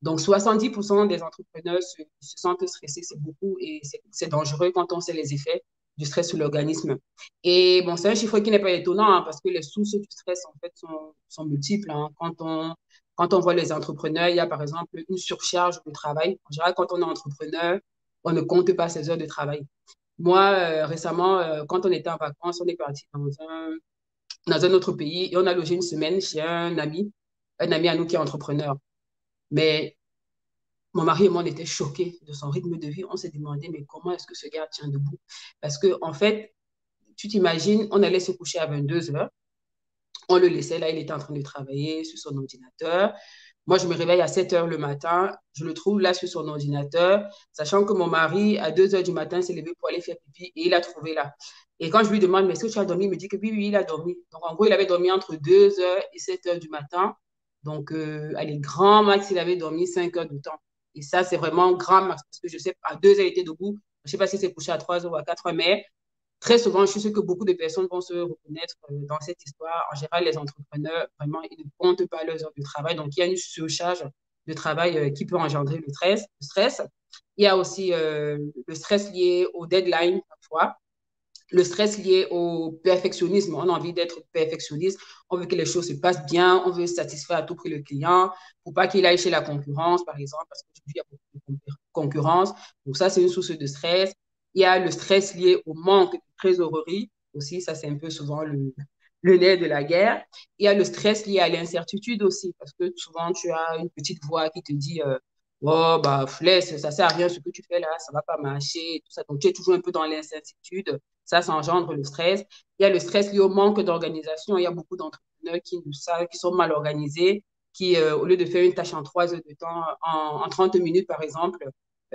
Donc, 70% des entrepreneurs se, sentent stressés, c'est beaucoup et c'est dangereux quand on sait les effets du stress sur l'organisme. Et bon, c'est un chiffre qui n'est pas étonnant hein, parce que les sources du stress, en fait, sont, multiples. Hein. Quand, on, quand on voit les entrepreneurs, il y a par exemple une surcharge de travail. En général, quand on est entrepreneur, on ne compte pas ses heures de travail. Moi, euh, récemment, euh, quand on était en vacances, on est parti dans un, dans un autre pays et on a logé une semaine chez un ami, un ami à nous qui est entrepreneur. Mais mon mari et moi, on était choqués de son rythme de vie. On s'est demandé, mais comment est-ce que ce gars tient debout? Parce que, en fait, tu t'imagines, on allait se coucher à 22 heures. On le laissait là, il était en train de travailler sur son ordinateur. Moi, je me réveille à 7 heures le matin. Je le trouve là sur son ordinateur, sachant que mon mari, à 2 heures du matin, s'est levé pour aller faire pipi et il a trouvé là. Et quand je lui demande, mais est-ce que tu as dormi? Il me dit que oui, oui, il a dormi. Donc, en gros, il avait dormi entre 2h et 7h du matin. Donc, euh, allez, grand max, il avait dormi 5 heures de temps. Et ça, c'est vraiment grand max parce que je sais, à 2 h il était debout. Je ne sais pas si c'est couché à 3 h ou à 4 h mais très souvent, je suis sûre que beaucoup de personnes vont se reconnaître euh, dans cette histoire. En général, les entrepreneurs, vraiment, ils ne comptent pas leurs heures de travail. Donc, il y a une surcharge de travail euh, qui peut engendrer le stress. Il y a aussi le stress lié au deadline parfois le stress lié au perfectionnisme. On a envie d'être perfectionniste, on veut que les choses se passent bien, on veut satisfaire à tout prix le client pour pas qu'il aille chez la concurrence, par exemple, parce qu'aujourd'hui, il y a beaucoup de concurrence. Donc ça, c'est une source de stress. Il y a le stress lié au manque de trésorerie aussi, ça c'est un peu souvent le, le nez de la guerre. Il y a le stress lié à l'incertitude aussi, parce que souvent tu as une petite voix qui te dit euh, Oh, bah, laisse, ça sert à rien ce que tu fais là, ça va pas marcher, tout ça. Donc, tu es toujours un peu dans l'incertitude. Ça, ça engendre le stress. Il y a le stress lié au manque d'organisation. Il y a beaucoup d'entrepreneurs qui, qui sont mal organisés, qui, euh, au lieu de faire une tâche en trois heures de temps, en, en 30 minutes, par exemple,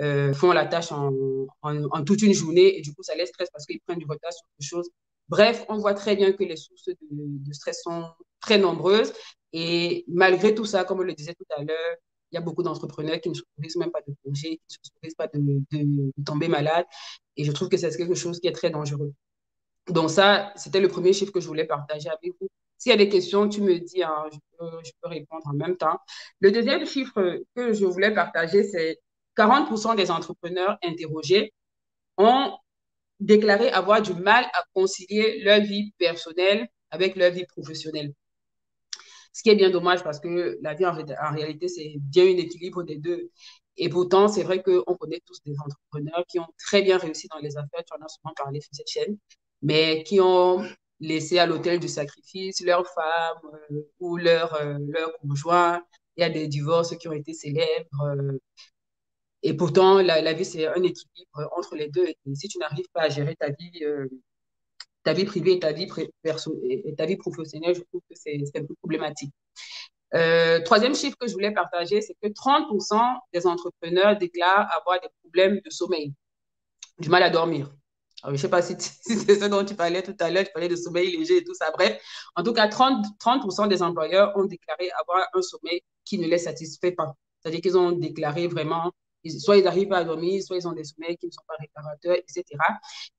euh, font la tâche en, en, toute une journée et du coup, ça les stresse parce qu'ils prennent du retard sur quelque chose. Bref, on voit très bien que les sources de, de stress sont très nombreuses et malgré tout ça, comme on le disait tout à l'heure, il y a beaucoup d'entrepreneurs qui ne s'autorisent même pas de congé, qui ne s'autorisent pas de, de, tomber malade. Et je trouve que c'est quelque chose qui est très dangereux. Donc ça, c'était le premier chiffre que je voulais partager avec vous. S'il y a des questions, tu me dis, hein, je, peux, répondre en même temps. Le deuxième chiffre que je voulais partager, c'est 40% des entrepreneurs interrogés ont déclaré avoir du mal à concilier leur vie personnelle avec leur vie professionnelle. Ce qui est bien dommage parce que la vie, en, réalité, c'est bien un équilibre des deux. Et pourtant, c'est vrai qu'on connaît tous des entrepreneurs qui ont très bien réussi dans les affaires, tu en as souvent parlé sur cette chaîne, mais qui ont laissé à l'hôtel du sacrifice leur femme euh, ou leur, euh, leur conjoint. Il y a des divorces qui ont été célèbres. Euh, et pourtant, la, vie, c'est un équilibre entre les deux. Et si tu n'arrives pas à gérer ta vie ta vie privée et ta vie, perso et ta vie professionnelle, je trouve que c'est un peu problématique. Euh, troisième chiffre que je voulais partager, c'est que 30% des entrepreneurs déclarent avoir des problèmes de sommeil, du mal à dormir. je ne sais pas [LAUGHS] si, c'est ce dont tu parlais tout à l'heure, tu parlais de sommeil léger et tout ça. Bref, en tout cas, 30%, 30 des employeurs ont déclaré avoir un sommeil qui ne les satisfait pas. C'est-à-dire qu'ils ont déclaré vraiment soit ils n'arrivent pas à dormir, soit ils ont des sommeils qui ne sont pas réparateurs, etc.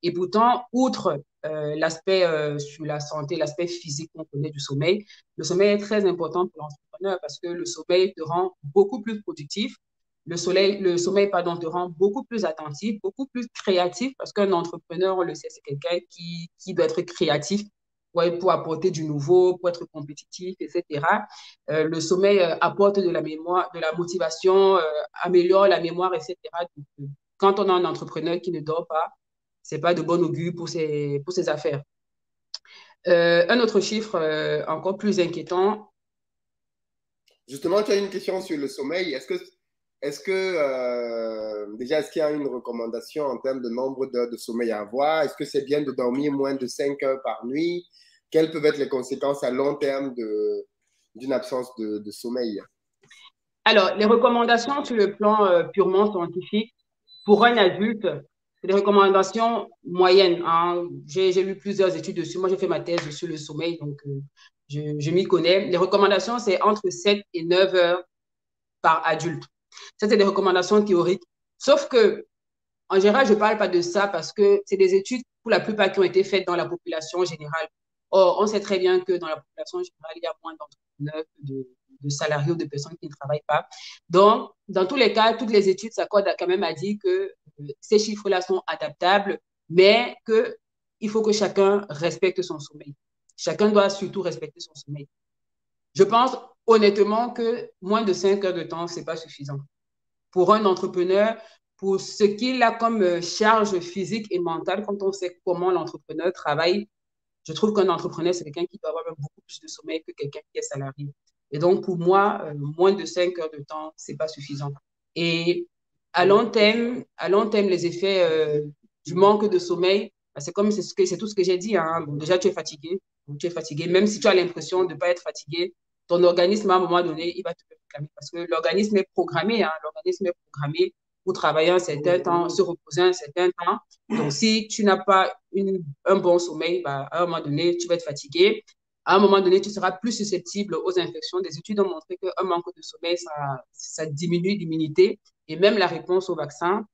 Et pourtant, outre euh, l'aspect euh, sur la santé, l'aspect physique qu'on connaît du sommeil, le sommeil est très important pour l'entrepreneur parce que le sommeil te rend beaucoup plus productif. Le, soleil, le sommeil pardon, te rend beaucoup plus attentif, beaucoup plus créatif parce qu'un entrepreneur, on le sait, c'est quelqu'un qui, qui doit être créatif pour apporter du nouveau, pour être compétitif, etc. Euh, le sommeil euh, apporte de la mémoire, de la motivation, euh, améliore la mémoire, etc. quand on a un entrepreneur qui ne dort pas, c'est pas de bon augure pour ses, affaires. un autre chiffre encore plus inquiétant, Justement, tu as une question sur le sommeil. Est-ce que, est-ce que déjà, est-ce qu'il y a une recommandation en termes de nombre de sommeil à avoir? Est-ce que c'est bien de dormir moins de 5 heures par nuit? Quelles peuvent être les conséquences à long terme d'une absence de, sommeil? Alors, les recommandations sur le plan euh, purement scientifique, pour un adulte, c'est des recommandations moyennes. Hein. J'ai lu plusieurs études dessus. Moi, j'ai fait ma thèse sur le sommeil, donc euh, je, je m'y connais. Les recommandations, c'est entre 7 et 9 heures par adulte. Ça, c'est des recommandations théoriques. Sauf que, en général, je ne parle pas de ça parce que c'est des études, pour la plupart, qui ont été faites dans la population générale. Or, on sait très bien que dans la population générale, il y a moins d'entrepreneurs de, salariés ou de personnes qui ne travaillent pas. Donc, dans tous les cas, toutes les études s'accordent quand même à dire que euh, ces chiffres-là sont adaptables, mais qu'il faut que chacun respecte son sommeil. Chacun doit surtout respecter son sommeil. Je pense honnêtement que moins de 5 heures de temps, ce n'est pas suffisant. Pour un entrepreneur, pour ce qu'il a comme euh, charge physique et mentale, quand on sait comment l'entrepreneur travaille, je trouve qu'un entrepreneur, c'est quelqu'un qui doit avoir beaucoup plus de sommeil que quelqu'un qui est salarié. Et donc, pour moi, euh, moins de 5 heures de temps, ce n'est pas suffisant. Et à long terme, à long terme les effets euh, du manque de sommeil, bah, c'est comme c'est tout ce que j'ai dit. Hein. déjà, tu es fatigué. Tu es fatigué. Même si tu as l'impression de ne pas être fatigué, ton organisme, à un moment donné, il va te réclamer. Parce que l'organisme est programmé. Hein. L'organisme est programmé pour travailler un certain temps, se reposer un certain temps. Donc, si tu n'as pas une, un bon sommeil, bah, à un moment donné, tu vas être fatigué à un moment donné, tu seras plus susceptible aux infections. Des études ont montré qu'un manque de sommeil, ça, ça diminue l'immunité et même la réponse au vaccin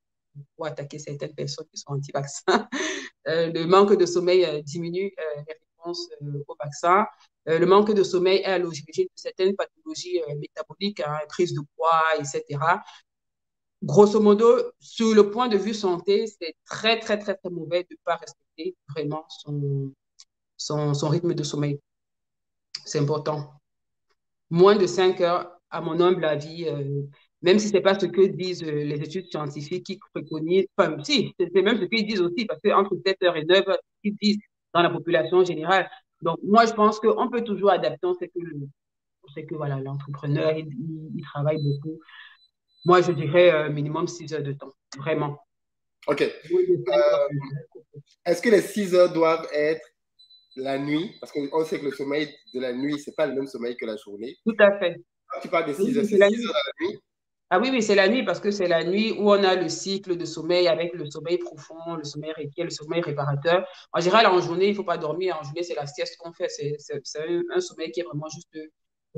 pour attaquer certaines personnes qui sont anti-vaccins. [LAUGHS] Euh, le manque de sommeil euh, diminue euh, les réponses au vaccin. le manque de sommeil est à l'origine de certaines pathologies métaboliques, hein, prise de poids, etc. Grosso modo, sur le point de vue santé, c'est très, très, très, très mauvais de ne pas respecter vraiment son, son, son rythme de sommeil c'est important. Moins de 5 heures, à mon humble avis, euh, même si ce n'est pas ce que disent euh, les études scientifiques qui préconisent, enfin, si, c'est même ce qu'ils disent aussi, parce qu'entre 7 heures et 9 heures, ils disent dans la population générale. Donc, moi, je pense qu'on peut toujours adapter. On sait que, voilà, l'entrepreneur, il, travaille beaucoup. Moi, je dirais euh, minimum 6 heures de temps, vraiment. OK. Est-ce que les 6 heures doivent être la nuit, parce qu'on sait que le sommeil de la nuit, ce n'est pas le même sommeil que la journée. Tout à fait. tu parles de 6 heures, c'est la, nuit. Ah oui, oui, c'est la nuit parce que c'est la nuit où on a le cycle de sommeil avec le sommeil profond, le sommeil réquien, le sommeil réparateur. En général, en journée, il ne faut pas dormir. En journée, c'est la sieste qu'on fait. C'est un, sommeil qui est vraiment juste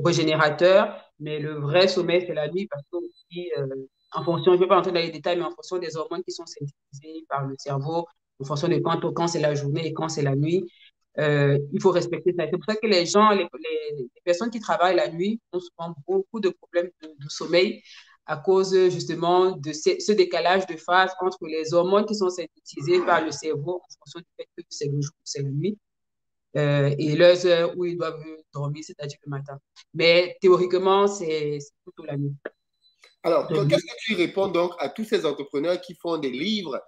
régénérateur. Mais le vrai sommeil, c'est la nuit parce que euh, en fonction, je ne vais pas entrer dans les détails, mais en fonction des hormones qui sont synthétisées par le cerveau, en fonction de quand, quand c'est la journée et quand c'est la nuit, euh, il faut respecter ça. C'est pour ça que les gens, les, personnes qui travaillent la nuit ont souvent beaucoup de problèmes de, sommeil à cause justement de ce, décalage de phase entre les hormones qui sont synthétisées par le cerveau en fonction du fait que c'est le jour ou c'est la nuit euh, et les heures où ils doivent dormir, c'est-à-dire le matin. Mais théoriquement, c'est plutôt la nuit. Alors, qu'est-ce que tu réponds donc à tous ces entrepreneurs qui font des livres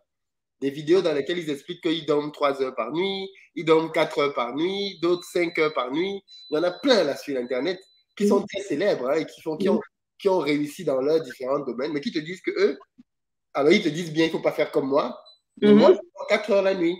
des vidéos dans lesquelles ils expliquent qu'ils dorment 3 heures par nuit, ils dorment 4 heures par nuit, d'autres 5 heures par nuit? Il y en a plein là sur Internet qui sont très célèbres hein, et qui, font, qui, ont, qui ont réussi dans leurs différents domaines, mais qui te disent que eux, alors ils te disent bien, il ne faut pas faire comme moi. Mais moi, je dors 4 heures la nuit.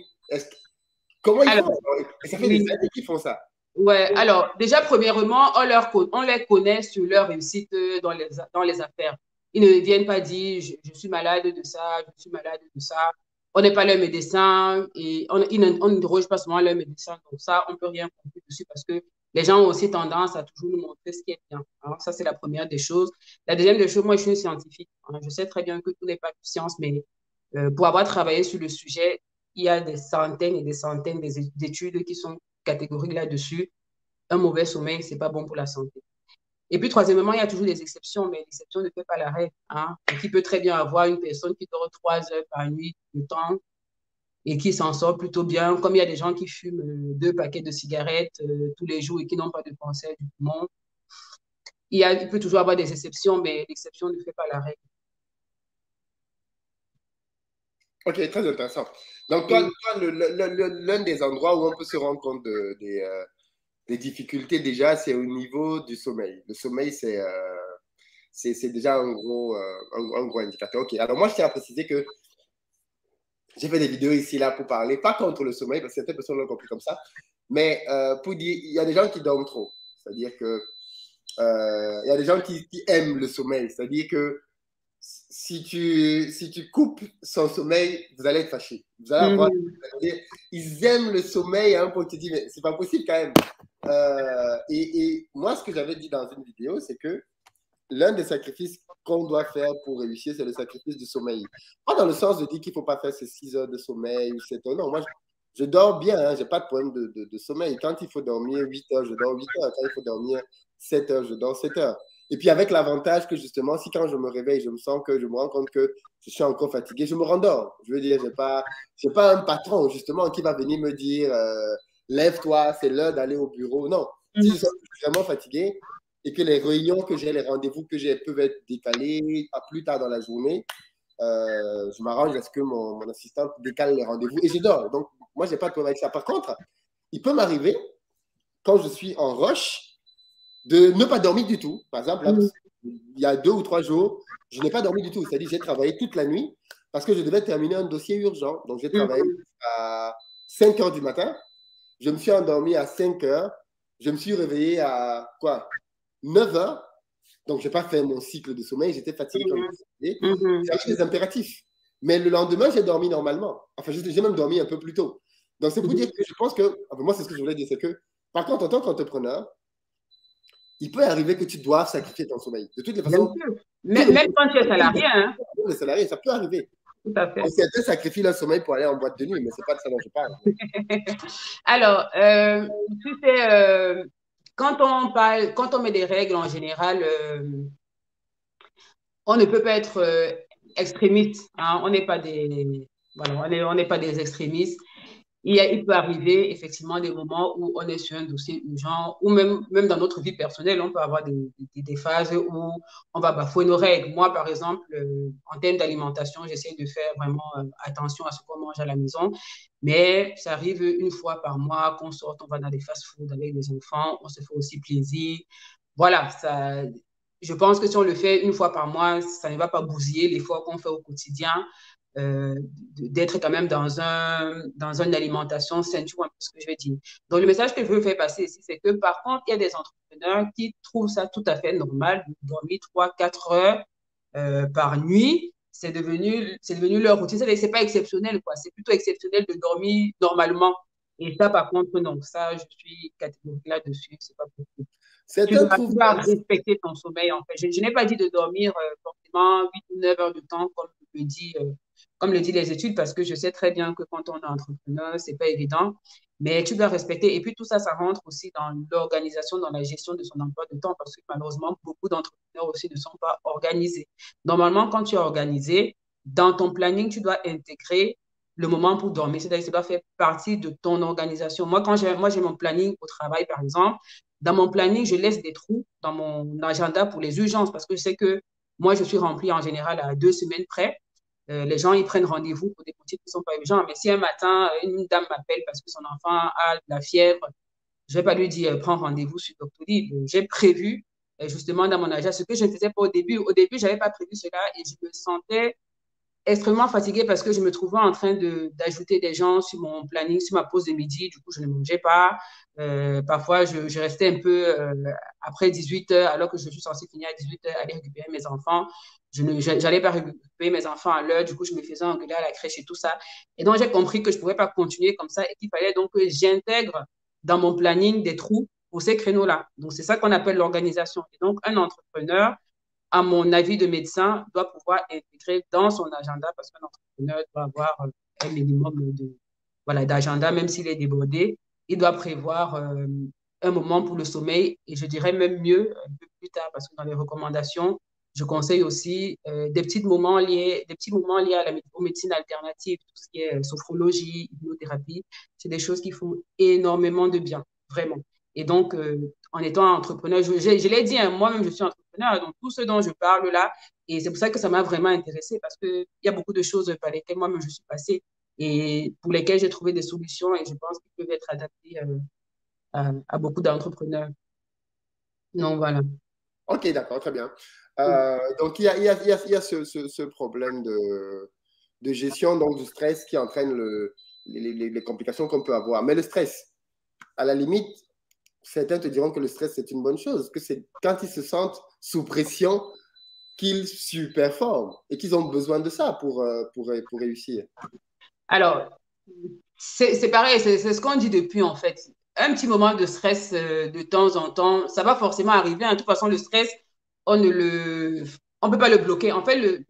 Comment ils font ça Ça fait des années qu'ils font ça. Ouais, alors déjà, premièrement, on, leur, on les connaît sur leur réussite dans les, dans les affaires. Ils ne viennent pas dire je, je, suis malade de ça, je suis malade de ça on n'est pas leur médecin et on n'interroge pas souvent leur médecin. Donc ça, on ne peut rien compter dessus parce que les gens ont aussi tendance à toujours nous montrer ce qui est bien. Alors ça, c'est la première des choses. La deuxième des choses, moi, je suis une scientifique. Hein. Je sais très bien que tout n'est pas de science, mais euh, pour avoir travaillé sur le sujet, il y a des centaines et des centaines d'études qui sont catégoriques là-dessus. Un mauvais sommeil, ce n'est pas bon pour la santé. Et puis, troisièmement, il y a toujours des exceptions, mais l'exception ne fait pas la règle. Hein. qui peut très bien avoir une personne qui dort trois heures par nuit tout le temps et qui s'en sort plutôt bien, comme il y a des gens qui fument euh, deux paquets de cigarettes euh, tous les jours et qui n'ont pas de cancer du poumon. Il, il peut toujours avoir des exceptions, mais l'exception ne fait pas la règle. Ok, très intéressant. Donc, toi, l'un des endroits où on peut se rendre compte des, euh, les difficultés déjà, c'est au niveau du sommeil. Le sommeil, c'est euh, déjà un gros, euh, un, gros indicateur. Ok, alors moi, je tiens à préciser que j'ai fait des vidéos ici, là, pour parler, pas contre le sommeil, parce que certaines personnes l'ont compris comme ça, mais euh, pour dire, il y a des gens qui dorment trop. C'est-à-dire que il y a des gens qui, qui aiment le sommeil. C'est-à-dire que si tu, si tu coupes son sommeil, vous allez être fâché. Vous allez avoir, mm. ils aiment le sommeil hein, pour te dire, mais c'est pas possible quand même. Euh, et, et, moi, ce que j'avais dit dans une vidéo, c'est que l'un des sacrifices qu'on doit faire pour réussir, c'est le sacrifice du sommeil. Pas dans le sens de dire qu'il ne faut pas faire ces 6 heures de sommeil ou 7 heures. Non, moi, je, dors bien, hein, je n'ai pas de problème de, de, de, sommeil. Quand il faut dormir 8 heures, je dors 8 heures. Quand il faut dormir 7 heures, je dors 7 heures. Et puis avec l'avantage que justement, si quand je me réveille, je me sens que je me rends compte que je suis encore fatigué, je me rendors. Je veux dire, je n'ai pas, pas un patron justement qui va venir me dire euh, lève-toi, c'est l'heure d'aller au bureau. Non, si je suis vraiment fatigué et que les réunions que j'ai, les rendez-vous que j'ai peuvent être décalés à plus tard dans la journée, euh, je m'arrange à ce que mon, mon assistante décale les rendez-vous et je dors. Donc, moi, je n'ai pas de problème avec ça. Par contre, il peut m'arriver, quand je suis en roche, de ne pas dormir du tout. Par exemple, il y a deux ou trois jours, je n'ai pas dormi du tout. C'est-à-dire j'ai travaillé toute la nuit parce que je devais terminer un dossier urgent. Donc, j'ai travaillé à 5 heures du matin. Je me suis endormi à 5 heures. Je me suis réveillé à quoi 9 heures. Donc, je n'ai pas fait mon cycle de sommeil. J'étais fatigué comme mm-hmm. mm-hmm. des impératifs. Mais le lendemain, j'ai dormi normalement. Enfin, j'ai même dormi un peu plus tôt. Donc, c'est pour mm-hmm. dire que je pense que, enfin, moi, c'est ce que je voulais dire, c'est que, par contre, en tant qu'entrepreneur, il peut arriver que tu doives sacrifier ton sommeil. De toutes les façons. Même, même quand tu es salarié. Hein. Les salariés, ça peut arriver. Tout à fait. Certains sacrifient leur sommeil pour aller en boîte de nuit, mais ce n'est pas de ça dont je parle. [LAUGHS] Alors, euh, tu sais, euh, quand, on parle, quand on met des règles en général, euh, on ne peut pas être extrémiste. Hein. On n'est pas des. Voilà, on n'est pas des extrémistes il, peut arriver effectivement des moments où on est sur un dossier urgent ou même, même dans notre vie personnelle, on peut avoir des, des, phases où on va bafouer nos règles. Moi, par exemple, euh, en termes d'alimentation, j'essaie de faire vraiment euh, attention à ce qu'on mange à la maison. Mais ça arrive une fois par mois qu'on sort, on va dans des fast-foods avec les enfants, on se fait aussi plaisir. Voilà, ça, je pense que si on le fait une fois par mois, ça ne va pas bousiller l'effort qu'on fait au quotidien. Euh, d'être quand même dans, un, dans une alimentation saine, tu vois un peu ce que je veux dire. Donc, le message que je veux faire passer ici, c'est que par contre, il y a des entrepreneurs qui trouvent ça tout à fait normal de dormir 3-4 heures euh, par nuit. C'est devenu, c'est devenu leur routine. C'est pas exceptionnel, quoi. C'est plutôt exceptionnel de dormir normalement. Et ça, par contre, non. Ça, je suis catégorique là-dessus. C'est pas possible. Tu dois pouvoir respecter ton sommeil, en fait. Je, n'ai pas dit de dormir euh, forcément 8 ou 9 heures de temps, comme le dit comme le dit les études, parce que je sais très bien que quand on est entrepreneur, c'est pas évident, mais tu dois respecter. Et puis tout ça, ça rentre aussi dans l'organisation, dans la gestion de son emploi de temps, parce que malheureusement, beaucoup d'entrepreneurs aussi ne sont pas organisés. Normalement, quand tu es organisé, dans ton planning, tu dois intégrer le moment pour dormir. C'est-à-dire ça doit faire partie de ton organisation. Moi, quand j'ai, moi, j'ai mon planning au travail, par exemple, dans mon planning, je laisse des trous dans mon agenda pour les urgences parce que je sais que moi, je suis rempli en général à deux semaines près. Euh, les gens, ils prennent rendez-vous pour des motifs qui ne sont pas urgents. Mais si un matin, une dame m'appelle parce que son enfant a de la fièvre, je ne vais pas lui dire, prends rendez-vous sur Doctolib. J'ai prévu euh, justement dans mon agenda ce que je ne faisais pas au début. Au début, je n'avais pas prévu cela et je me sentais extrêmement fatiguée parce que je me trouvais en train d'ajouter des gens sur mon planning, sur ma pause de midi. Du coup, je ne mangeais pas. Euh, parfois, je, restais un peu après 18 heures, alors que je suis censée finir à 18 heures, aller récupérer mes enfants je n'allais pas récupérer mes enfants à l'heure, du coup, je me faisais engueuler à la crèche et tout ça. Et donc, j'ai compris que je ne pouvais pas continuer comme ça et qu'il fallait donc que j'intègre dans mon planning des trous pour ces créneaux-là. Donc, c'est ça qu'on appelle l'organisation. Et donc, un entrepreneur, à mon avis de médecin, doit pouvoir intégrer dans son agenda parce qu'un entrepreneur doit avoir euh, un minimum de, voilà, d'agenda, même s'il est débordé. Il doit prévoir euh, un moment pour le sommeil et je dirais même mieux un peu plus tard parce que dans les recommandations, je conseille aussi euh, des petits moments liés, des petits moments liés à la, aux médecines alternatives, tout ce qui est sophrologie, hypnothérapie. C'est des choses qui font énormément de bien, vraiment. Et donc, en étant entrepreneur, je, je, l'ai dit, hein, moi-même, je suis entrepreneur, donc tout ce dont je parle là, et c'est pour ça que ça m'a vraiment intéressé parce qu'il y a beaucoup de choses par lesquelles moi-même je suis passée et pour lesquelles j'ai trouvé des solutions et je pense qu'ils peuvent être adaptées à, beaucoup d'entrepreneurs. Donc, voilà. Ok, d'accord, très bien. Euh, donc, il y a, y a, il y a ce, ce, problème de, de, gestion, donc du stress qui entraîne le, les, les, complications qu'on peut avoir. Mais le stress, à la limite, certains te diront que le stress, c'est une bonne chose, que c'est quand ils se sentent sous pression qu'ils superforment et qu'ils ont besoin de ça pour, euh, pour, pour réussir. Alors, c'est pareil, c'est ce qu'on dit depuis en fait. Un petit moment de stress euh, de temps en temps, ça va forcément arriver. De toute façon, le stress, on ne le, on peut pas le bloquer. En fait, le,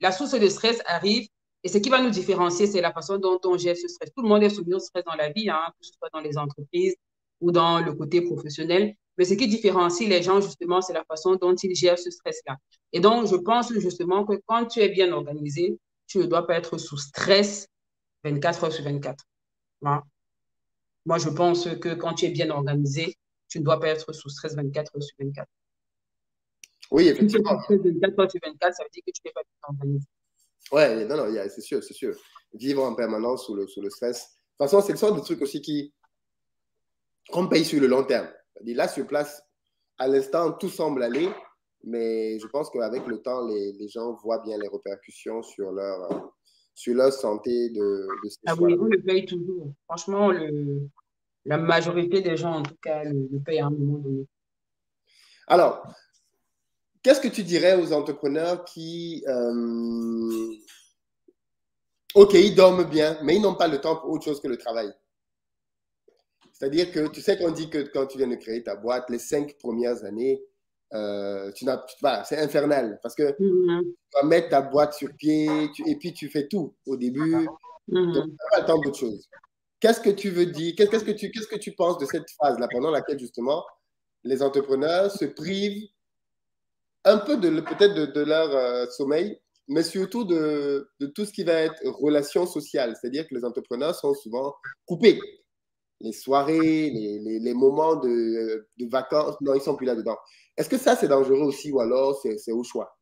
la source de stress arrive et ce qui va nous différencier, c'est la façon dont on gère ce stress. Tout le monde est soumis au stress dans la vie, hein, que ce soit dans les entreprises ou dans le côté professionnel. Mais ce qui différencie les gens, justement, c'est la façon dont ils gèrent ce stress-là. Et donc, je pense justement que quand tu es bien organisé, tu ne dois pas être sous stress 24 heures sur 24. Moi, je pense que quand tu es bien organisé, tu ne dois pas être sous stress 24 heures sur 24. Oui, effectivement. Si tu 24 heures sur 24, ça veut dire que tu n'es pas bien organisé. Oui, non, non, c'est sûr, c'est sûr. Vivre en permanence sous le, sous le stress. De toute façon, c'est le sort de truc aussi qui qu'on paye sur le long terme. Là, sur place, à l'instant, tout semble aller, mais je pense qu'avec le temps, les, les, gens voient bien les répercussions sur leur, sur leur santé de, de ces Ah oui, on le paye toujours. Franchement, le, la majorité des gens, en tout cas, le, le payent à un moment donné. Alors, qu'est-ce que tu dirais aux entrepreneurs qui, euh, OK, ils dorment bien, mais ils n'ont pas le temps pour autre chose que le travail? C'est-à-dire que tu sais qu'on dit que quand tu viens de créer ta boîte, les cinq premières années, euh, tu n'as, voilà, c'est infernal parce que mm-hmm. tu vas mettre ta boîte sur pied et puis tu fais tout au début. Mm-hmm. Donc, tu n'as pas le temps d'autre chose. Qu'est-ce que tu veux dire qu'est-ce que, tu, qu'est-ce que tu penses de cette phase-là pendant laquelle justement les entrepreneurs se privent un peu de, peut-être de, leur euh, sommeil, mais surtout de, de, tout ce qui va être relations sociales. C'est-à-dire que les entrepreneurs sont souvent coupés. Les soirées, les, les, moments de, de, vacances, non, ils sont plus là-dedans. Est-ce que ça, c'est dangereux aussi ou alors c'est au choix?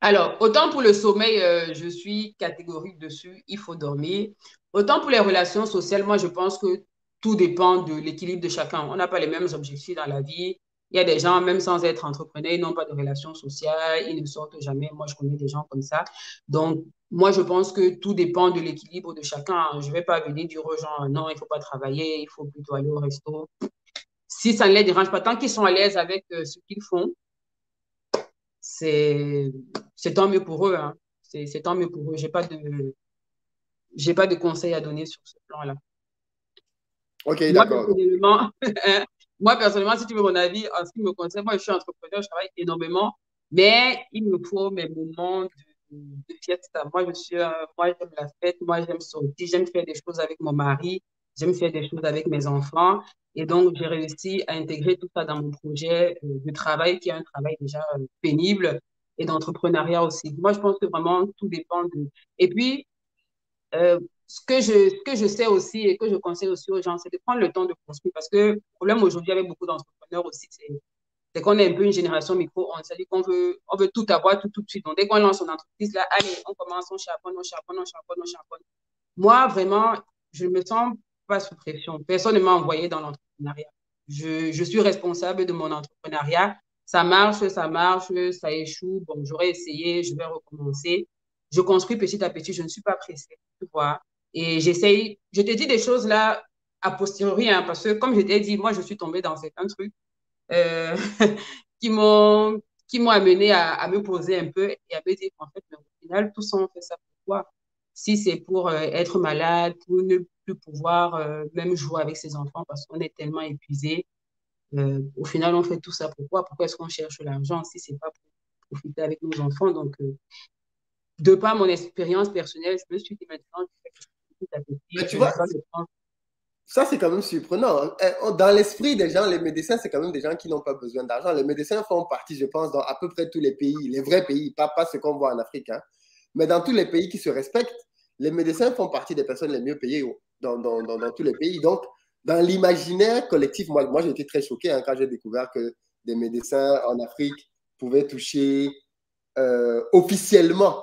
Alors, autant pour le sommeil, euh, je suis catégorique dessus, il faut dormir. Autant pour les relations sociales, moi, je pense que tout dépend de l'équilibre de chacun. On n'a pas les mêmes objectifs dans la vie. Il y a des gens, même sans être entrepreneurs, ils n'ont pas de relations sociales, ils ne sortent jamais. Moi, je connais des gens comme ça. Donc, moi, je pense que tout dépend de l'équilibre de chacun. Je ne vais pas venir dire aux gens, non, il ne faut pas travailler, il faut plutôt aller au resto si ça ne les dérange pas, tant qu'ils sont à l'aise avec euh, ce qu'ils font, c'est tant mieux pour eux. Hein. C'est tant mieux pour eux. Je n'ai pas, de, pas de conseils à donner sur ce plan-là. Ok, d'accord. [LAUGHS] Moi, personnellement, si tu veux mon avis, en ce qui me concerne, moi, je suis entrepreneur, je travaille énormément, mais il me faut mes moments de, de fiesta. Moi, je suis, moi, j'aime la fête, moi, j'aime sortir, j'aime faire des choses avec mon mari, j'aime faire des choses avec mes enfants. Et donc, j'ai réussi à intégrer tout ça dans mon projet euh, de travail, qui est un travail déjà euh, pénible, et d'entrepreneuriat aussi. Moi, je pense que vraiment, tout dépend de... Et puis, euh, ce, que je, ce que je sais aussi et que je conseille aussi aux gens, c'est de prendre le temps de construire. Parce que le problème aujourd'hui avec beaucoup d'entrepreneurs aussi, c'est qu'on est un peu une génération micro on C'est-à-dire qu'on veut, on veut tout avoir tout, tout de suite. Donc, dès qu'on lance son entreprise, là, allez, on commence, on charbonne, on charbonne, on charbonne, on charbonne. Moi, vraiment, je me sens pas sous pression. Personne ne m'a envoyé dans l'entrepreneuriat. Je, je, suis responsable de mon entrepreneuriat. Ça marche, ça marche, ça échoue. Bon, j'aurais essayé, je vais recommencer. Je construis petit à petit, je ne suis pas pressée, tu vois. Et j'essaye, je te dis des choses là a posteriori, hein, parce que comme je t'ai dit, moi, je suis tombée dans certains trucs euh, [LAUGHS] qui m'ont qui amené à, me poser un peu et à me dire qu'en fait, au final, tout ça, on fait ça pourquoi Si c'est pour euh, être malade, pour ne pouvoir euh, même jouer avec ses enfants parce qu'on est tellement épuisé. Au final, on fait tout ça pourquoi Pourquoi est-ce qu'on cherche l'argent si c'est pas pour profiter avec nos enfants? Donc, de par mon expérience personnelle, je me suis dit maintenant, tu vois, ça, c'est quand même surprenant. Eh, dans l'esprit des gens, les médecins, c'est quand même des gens qui n'ont pas besoin d'argent. Les médecins font partie, je pense, dans à peu près tous les pays, les vrais pays, pas, pas ce qu'on voit en Afrique, hein. mais dans tous les pays qui se respectent, les médecins font partie des personnes les mieux payées dans, dans, dans, tous les pays. Donc, dans l'imaginaire collectif, moi, moi j'ai été très choqué hein, quand j'ai découvert que des médecins en Afrique pouvaient toucher euh, officiellement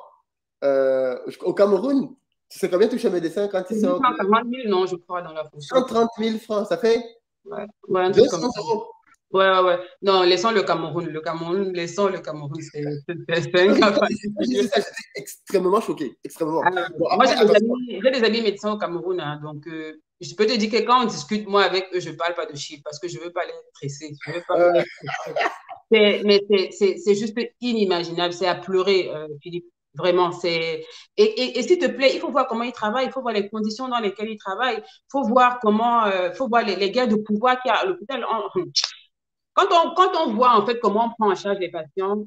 euh, au Cameroun. Tu sais combien touche un médecin quand. 130 000, non, je crois, dans la fonction. 130 000 francs, ça fait Ouais, ouais, 200 euros. Ouais, ouais, ouais. Non, laissons le Cameroun. Le Cameroun, laissons le Cameroun. C'est [LAUGHS] extrêmement choqué. Extrêmement. Ah, moi, j'ai des, amis, des amis médecins au Cameroun. Hein, donc, euh, je peux te dire que quand on discute, moi, avec eux, je ne parle pas de chiffres parce que je ne veux pas les. Je veux pas mais c'est juste inimaginable. C'est à pleurer, euh, Philippe. Vraiment, c'est. Et, et, s'il te plaît, il faut voir comment il travaille, il faut voir les conditions dans lesquelles il travaille, il faut voir comment, euh, faut voir les, les guerres de pouvoir qu'il y a à l'hôpital. [LAUGHS] Quand on, quand on voit en fait comment on prend en charge les patients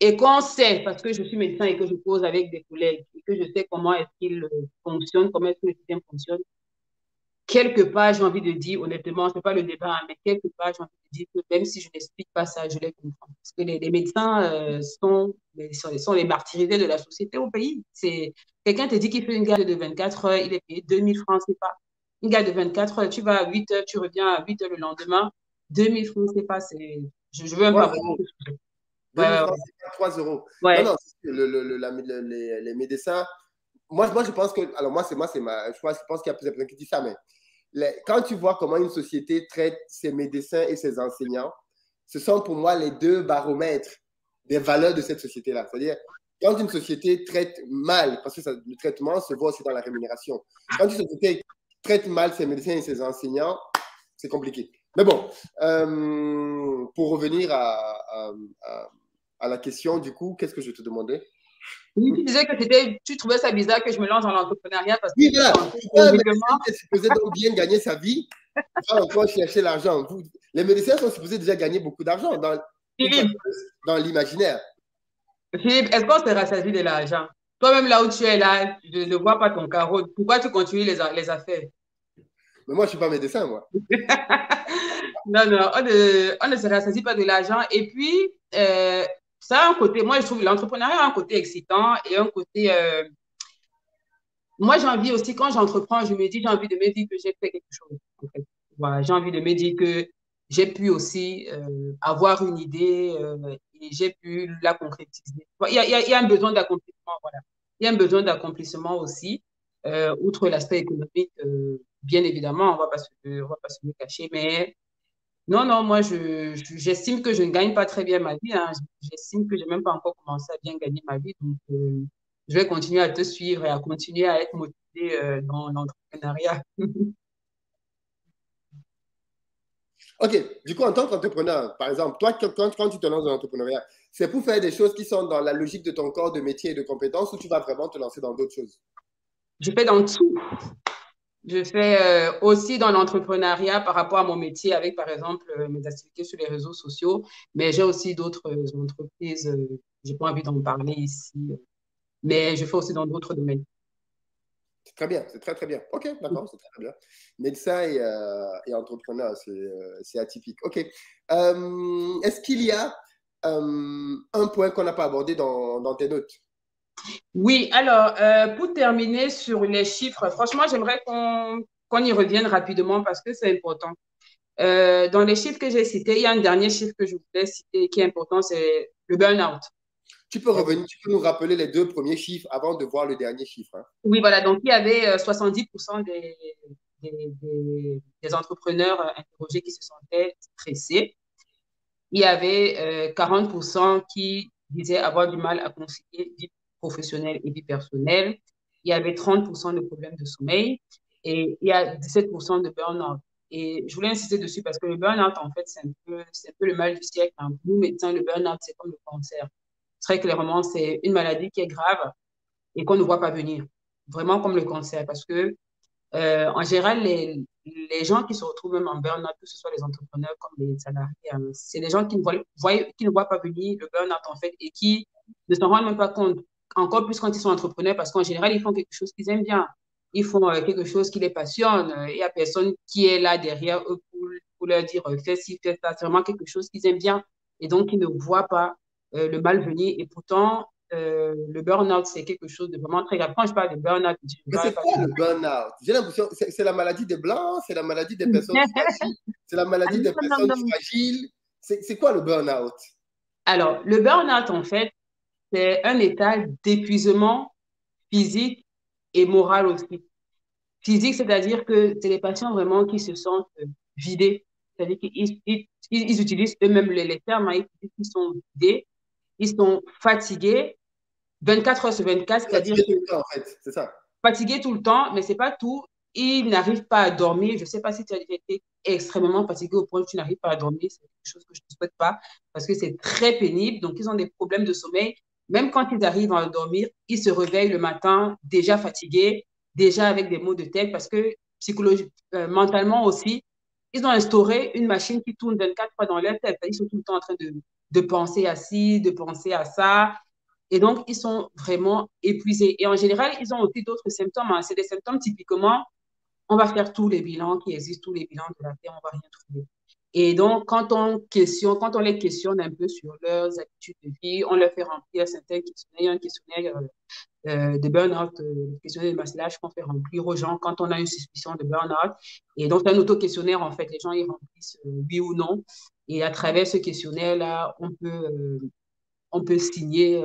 et qu'on sait, parce que je suis médecin et que je pose avec des collègues et que je sais comment est-ce qu'il euh, fonctionne, comment est-ce que le système fonctionne, quelque part, j'ai envie de dire, honnêtement, ce n'est pas le débat, hein, mais quelque part, j'ai envie de dire que même si je n'explique pas ça, je les comprends. Parce que les, médecins euh, sont, sont, sont, les martyrisés de la société au pays. Quelqu'un te dit qu'il fait une garde de 24 heures, il est payé 2000 francs, c'est pas. Une garde de 24 heures, tu vas à 8 heures, tu reviens à 8 heures le lendemain, 2000 francs, c'est pas. Je, je veux même pas. Euros. 3 euros. Ouais. Non, non, le, le, les, les médecins moi, moi, je pense que, alors moi, c'est moi, c'est ma, je pense, je pense qu'il y a plusieurs personnes qui disent ça, mais quand tu vois comment une société traite ses médecins et ses enseignants, ce sont pour moi les deux baromètres des valeurs de cette société-là. C'est-à-dire, quand une société traite mal, parce que le traitement se voit aussi dans la rémunération, quand une société traite mal ses médecins et ses enseignants, c'est compliqué. Mais bon, euh, pour revenir à, à, à, la question, du coup, qu'est-ce que je te demandais tu disais que tu trouvais ça bizarre que je me lance dans l'entrepreneuriat parce que. Oui. Tu es supposé donc bien gagner sa vie, pas encore chercher l'argent? Les médecins sont supposés déjà gagner beaucoup d'argent dans, dans l'imaginaire. Philippe, est-ce qu'on se rassasie de l'argent? Toi-même, là où tu es là, je ne vois pas ton carreau. Pourquoi tu continues les, les affaires? Mais moi, je ne suis pas médecin, moi. [LAUGHS] non, non, on ne, on ne se rassasie pas de l'argent. Et puis, euh, ça a un côté, moi je trouve l'entrepreneuriat a un côté excitant et un côté. Euh, moi j'ai envie aussi, quand j'entreprends, je me dis, j'ai envie de me dire que j'ai fait quelque chose. j'ai envie de me dire que j'ai pu aussi euh, avoir une idée euh, et j'ai pu la concrétiser. Il y a, un besoin d'accomplissement. Il y a un besoin d'accomplissement aussi, outre l'aspect économique, bien évidemment, on ne va pas se le cacher, mais non, non, moi, j'estime que je ne gagne pas très bien ma vie. Hein. J'estime que je n'ai même pas encore commencé à bien gagner ma vie. Donc, euh, je vais continuer à te suivre et à continuer à être motivé euh, dans l'entrepreneuriat. [LAUGHS] OK. Du coup, en tant qu'entrepreneur, par exemple, toi, quand, quand tu te lances dans l'entrepreneuriat, c'est pour faire des choses qui sont dans la logique de ton corps de métier et de compétences ou tu vas vraiment te lancer dans d'autres choses? Je fais dans tout. Je fais euh, aussi dans l'entrepreneuriat par rapport à mon métier avec, par exemple, euh, mes activités sur les réseaux sociaux, mais j'ai aussi d'autres euh, entreprises, je n'ai pas envie d'en parler ici, mais je fais aussi dans d'autres domaines. C'est très bien, c'est très très bien. Ok, d'accord, c'est très bien. Médecin et, entrepreneur, c'est atypique. Ok. Est-ce qu'il y a un point qu'on n'a pas abordé dans tes notes? Oui, alors, euh, pour terminer sur les chiffres, franchement, j'aimerais qu'on y revienne rapidement parce que c'est important. Euh, dans les chiffres que j'ai cités, il y a un dernier chiffre que je voulais citer qui est important, c'est le burn-out. Tu peux revenir, tu peux nous rappeler les deux premiers chiffres avant de voir le dernier chiffre. Hein. Oui, voilà. Donc, il y avait 70% euh, des, des, entrepreneurs interrogés qui se sentaient stressés. Il y avait 40% qui disaient avoir du mal à concilier vie professionnelle et vie personnelle. Il y avait 30% de problèmes de sommeil et il y a 17% de burn-out. Et je voulais insister dessus parce que le burn-out, en fait, c'est un, peu, un peu le mal du siècle. Hein. Nous, médecins, le burn-out, c'est comme le cancer. Très clairement, c'est une maladie qui est grave et qu'on ne voit pas venir. Vraiment comme le cancer. Parce que, euh, en général, les, les gens qui se retrouvent même en burn-out, que ce soit les entrepreneurs comme les salariés, hein, c'est des gens qui ne, voient, qui ne voient pas venir le burn-out, en fait, et qui ne s'en rendent même pas compte encore plus quand ils sont entrepreneurs, parce qu'en général, ils font quelque chose qu'ils aiment bien. Ils font euh, quelque chose qui les passionne. Il n'y a personne qui est là derrière eux pour, leur dire euh, fais ci, fais ça. C'est vraiment quelque chose qu'ils aiment bien. Et donc, ils ne voient pas euh, le mal venir. Et pourtant, le burn-out, c'est quelque chose de vraiment très grave. Quand je parle de burn-out, c'est quoi le burn-out? J'ai l'impression c'est la maladie des blancs, c'est la maladie des personnes [LAUGHS] fragiles, c'est la maladie des personnes fragiles. C'est quoi le burn-out? Alors, le burn-out, en fait, c'est un état d'épuisement physique et moral aussi. physique, c'est-à-dire que c'est les patients vraiment qui se sentent vidés. C'est-à-dire qu'ils ils, utilisent eux-mêmes les, termes, hein, ils, sont vidés, ils sont fatigués 24 heures sur 24, c'est-à-dire. Fatigués tout le temps, en fait, c'est ça. Fatigués tout le temps, mais c'est pas tout. Ils n'arrivent pas à dormir. Je ne sais pas si tu as été extrêmement fatigué au point où tu n'arrives pas à dormir. C'est quelque chose que je ne souhaite pas parce que c'est très pénible. Donc, ils ont des problèmes de sommeil. Même quand ils arrivent à dormir, ils se réveillent le matin déjà fatigués, déjà avec des maux de tête parce que psychologiquement, euh, mentalement aussi, ils ont instauré une machine qui tourne 24 fois dans leur tête. Ils sont tout le temps en train de, de penser à ci, de penser à ça. Et donc, ils sont vraiment épuisés. Et en général, ils ont aussi d'autres symptômes. Hein. C'est des symptômes typiquement, on va faire tous les bilans qui existent, tous les bilans de la Terre, on va rien trouver. Et donc, quand on, questionne, quand on les questionne un peu sur leurs habitudes de vie, on leur fait remplir certains questionnaires, un questionnaire euh, euh, de burn-out, euh, questionnaire de masselage qu'on fait remplir aux gens quand on a une suspicion de burn-out. Et donc, un auto-questionnaire, en fait, les gens y remplissent oui ou non. Et à travers ce questionnaire-là, on peut on peut signer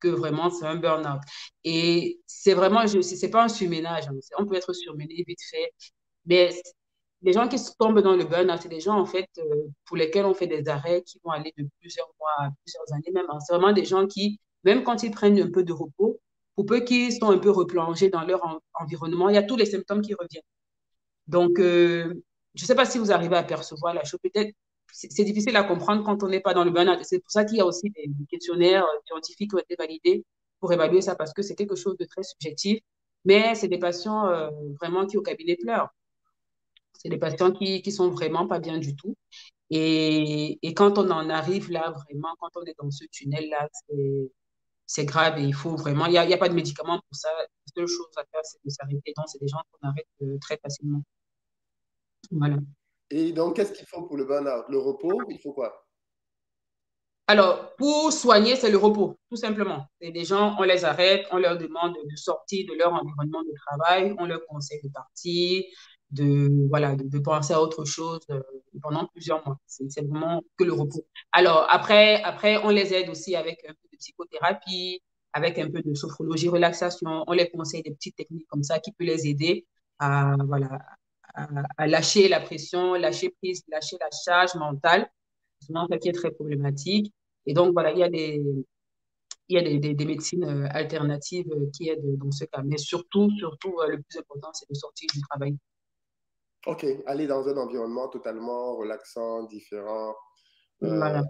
que vraiment c'est un burn-out. Et c'est vraiment, ce n'est pas un surménage. Hein. On peut être surmené vite fait, mais les gens qui tombent dans le burn-out, c'est des gens, en fait, euh, pour lesquels on fait des arrêts qui vont aller de plusieurs mois à plusieurs années même. Hein. C'est vraiment des gens qui, même quand ils prennent un peu de repos, pour peu qu'ils sont un peu replongés dans leur environnement, il y a tous les symptômes qui reviennent. Donc, euh, je ne sais pas si vous arrivez à percevoir la chose. Peut-être, c'est difficile à comprendre quand on n'est pas dans le burn-out. C'est pour ça qu'il y a aussi des, questionnaires euh, scientifiques qui ont été validés pour évaluer ça, parce que c'est quelque chose de très subjectif. Mais c'est des patients vraiment qui, au cabinet, pleurent. C'est des patients qui ne sont vraiment pas bien du tout. Et, et, quand on en arrive là, vraiment, quand on est dans ce tunnel-là, c'est grave et il faut vraiment, il n'y a, a, pas de médicaments pour ça. La seule chose à faire, c'est de s'arrêter. Donc, c'est des gens qu'on arrête euh, très facilement. Voilà. Et donc, qu'est-ce qu'il faut pour le burn-out? Le repos, il faut quoi? Alors, pour soigner, c'est le repos, tout simplement. C'est des gens, on les arrête, on leur demande de sortir de leur environnement de travail, on leur conseille de partir, de, voilà, de, penser à autre chose euh, pendant plusieurs mois. C'est vraiment que le repos. Alors, après, après, on les aide aussi avec un peu de psychothérapie, avec un peu de sophrologie, relaxation. On les conseille des petites techniques comme ça qui peuvent les aider à, voilà, à, lâcher la pression, lâcher prise, lâcher la charge mentale. Ça qui est très problématique. Et donc, voilà, il y a des, il y a des, des, médecines euh, alternatives euh, qui aident dans ce cas. Mais surtout, surtout, le plus important, c'est de sortir du travail. Ok, aller dans un environnement totalement relaxant, différent. Euh,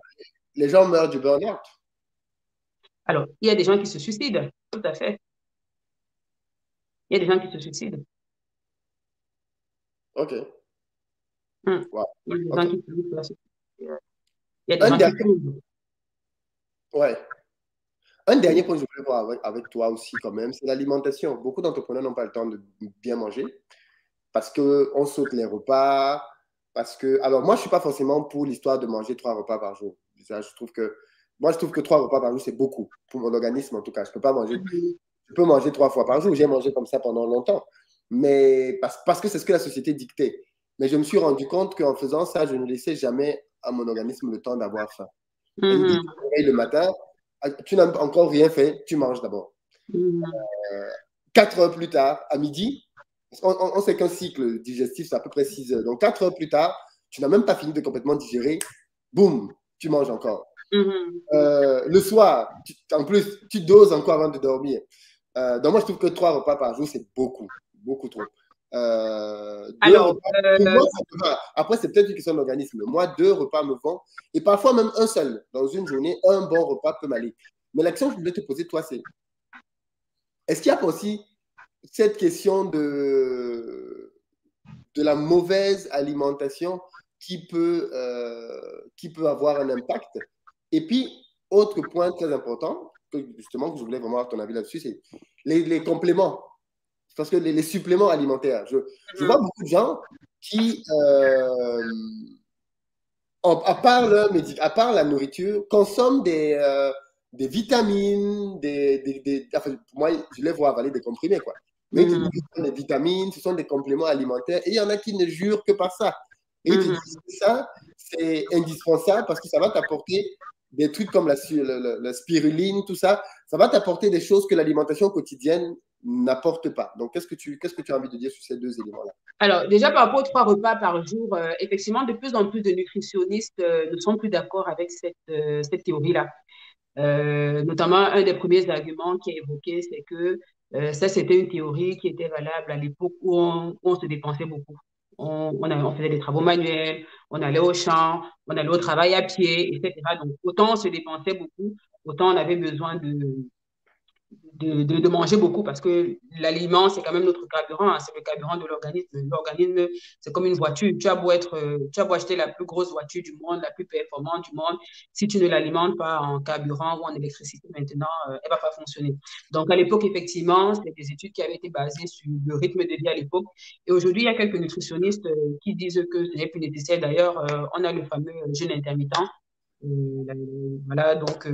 les gens meurent du burn-out. Alors, il y a des gens qui se suicident, tout à fait. Il y a des gens qui se suicident. Ok. Hmm. Il y a des gens qui se suicident. Il y a des un gens dernier... qui Ouais. Un dernier point que je voulais voir avec, avec toi aussi, quand même, c'est l'alimentation. Beaucoup d'entrepreneurs n'ont pas le temps de bien manger parce qu'on saute les repas. Parce que, alors moi, je ne suis pas forcément pour l'histoire de manger trois repas par jour. je trouve que, moi, je trouve que trois repas par jour, c'est beaucoup. Pour mon organisme, en tout cas. Je peux pas manger, je peux manger trois fois par jour. J'ai mangé comme ça pendant longtemps. Mais parce, parce que c'est ce que la société dictait. Mais je me suis rendu compte qu'en faisant ça, je ne laissais jamais à mon organisme le temps d'avoir faim. Mm Le matin, ah, tu n'as encore rien fait, tu manges d'abord. Mm-hmm. Euh, quatre heures plus tard, à midi, on, sait qu'un cycle digestif, c'est à peu près 6 heures. Donc, 4 heures plus tard, tu n'as même pas fini de complètement digérer. Boum, tu manges encore. Mm-hmm. Euh, le soir, en plus, tu doses encore avant de dormir. Euh, donc, moi, je trouve que 3 repas par jour, c'est beaucoup, beaucoup trop. Euh, Alors, après, c'est peut-être une question d'organisme. Moi, deux repas me vont. Et parfois, même un seul. Dans une journée, un bon repas peut m'aller. Mais l'action que je voulais te poser, toi, c'est est-ce qu'il y a pas aussi cette question de, de la mauvaise alimentation qui peut, euh, qui peut avoir un impact. Et puis, autre point très important, que justement, que je voulais vraiment avoir ton avis là-dessus, c'est les, les, compléments. Parce que les, suppléments alimentaires, je, je, vois beaucoup de gens qui, euh, à, part à part la nourriture, consomment des, euh, des vitamines, des, des, enfin, pour moi, je les vois avaler des comprimés, quoi mais mmh. des vitamines, ce sont des compléments alimentaires. Et il y en a qui ne jurent que par ça. Et ils mmh. ça, c'est indispensable parce que ça va t'apporter des trucs comme la, la, spiruline, tout ça. Ça va t'apporter des choses que l'alimentation quotidienne n'apporte pas. Donc, qu'est-ce que, tu, qu'est-ce que tu as envie de dire sur ces deux éléments-là? Alors, déjà, par rapport aux trois repas par jour, euh, effectivement, de plus en plus de nutritionnistes euh, ne sont plus d'accord avec cette, euh, cette théorie-là. notamment, un des premiers arguments qui est évoqué, c'est que ça, c'était une théorie qui était valable à l'époque où on, se dépensait beaucoup. On, faisait des travaux manuels, on allait au champ, on allait au travail à pied, etc. Donc, autant on se dépensait beaucoup, autant on avait besoin de, de, de, manger beaucoup parce que l'aliment, c'est quand même notre carburant, hein, c'est le carburant de l'organisme. L'organisme, c'est comme une voiture. Tu as, beau être, tu as beau acheter la plus grosse voiture du monde, la plus performante du monde, si tu ne l'alimentes pas en carburant ou en électricité maintenant, euh, elle ne va pas fonctionner. Donc, à l'époque, effectivement, c'est des études qui avaient été basées sur le rythme de vie à l'époque. Et aujourd'hui, il y a quelques nutritionnistes euh, qui disent que ce n'est plus nécessaire. D'ailleurs, euh, on a le fameux jeûne intermittent. voilà, donc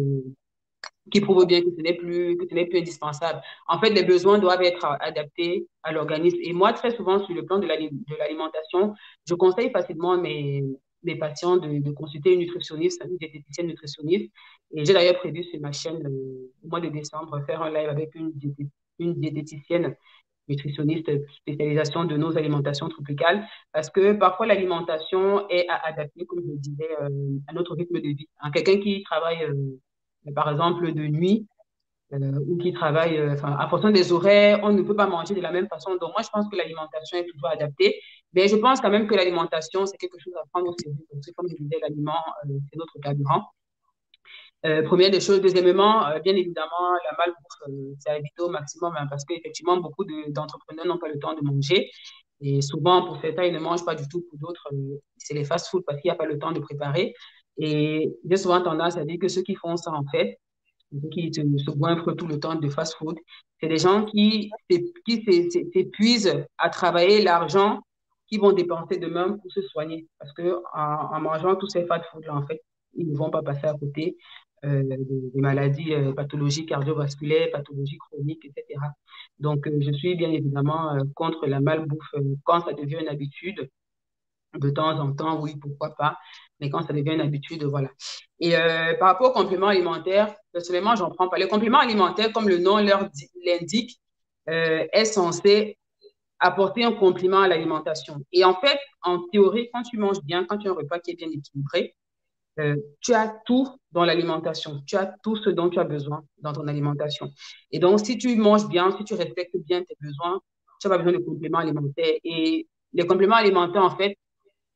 qui prouve bien que ce n'est plus, que ce n'est plus indispensable. En fait, les besoins doivent être adaptés à l'organisme. Et moi, très souvent, sur le plan de l'alimentation, je conseille facilement mes, mes patients de, consulter une nutritionniste, une diététicienne nutritionniste. Et j'ai d'ailleurs prévu sur ma chaîne euh, au mois de décembre faire un live avec une, une diététicienne nutritionniste spécialisation de nos alimentations tropicales parce que parfois l'alimentation est à adapter, comme je le disais, euh, à notre rythme de vie. Hein, quelqu'un qui travaille euh, par exemple de nuit, euh, ou qui travaillent, euh, enfin, en fonction des horaires, on ne peut pas manger de la même façon. Donc, moi, je pense que l'alimentation est toujours adaptée. Mais je pense quand même que l'alimentation, c'est quelque chose à prendre au sérieux. C'est comme je disais, l'aliment, euh, c'est notre carburant. première des choses. Deuxièmement, bien évidemment, la malbouffe, c'est à éviter au maximum hein, parce qu'effectivement, beaucoup d'entrepreneurs n'ont pas le temps de manger. Et souvent, pour certains, ils ne mangent pas du tout. Pour d'autres, c'est les fast-food parce qu'il n'y a pas le temps de préparer. Et j'ai souvent tendance à dire que ceux qui font ça, en fait, qui se, se tout le temps de fast-food, c'est des gens qui, qui s'épuisent à travailler l'argent qu'ils vont dépenser demain pour se soigner. Parce qu'en en, mangeant tous ces fast-food-là, en fait, ils ne vont pas passer à côté euh, des, maladies euh, pathologiques cardiovasculaires, pathologies chroniques, etc. Donc, euh, je suis bien évidemment contre la malbouffe quand ça devient une habitude de temps en temps, oui, pourquoi pas, mais quand ça devient une habitude, voilà. Et euh, par rapport aux compléments alimentaires, personnellement, j'en prends pas. Les compléments alimentaires, comme le nom l'indique, euh, est censé apporter un complément à l'alimentation. Et en fait, en théorie, quand tu manges bien, quand tu as un repas qui est bien équilibré, euh, tu as tout dans l'alimentation. Tu as tout ce dont tu as besoin dans ton alimentation. Et donc, si tu manges bien, si tu respectes bien tes besoins, tu n'as pas besoin de compléments alimentaires. Et les compléments alimentaires, en fait,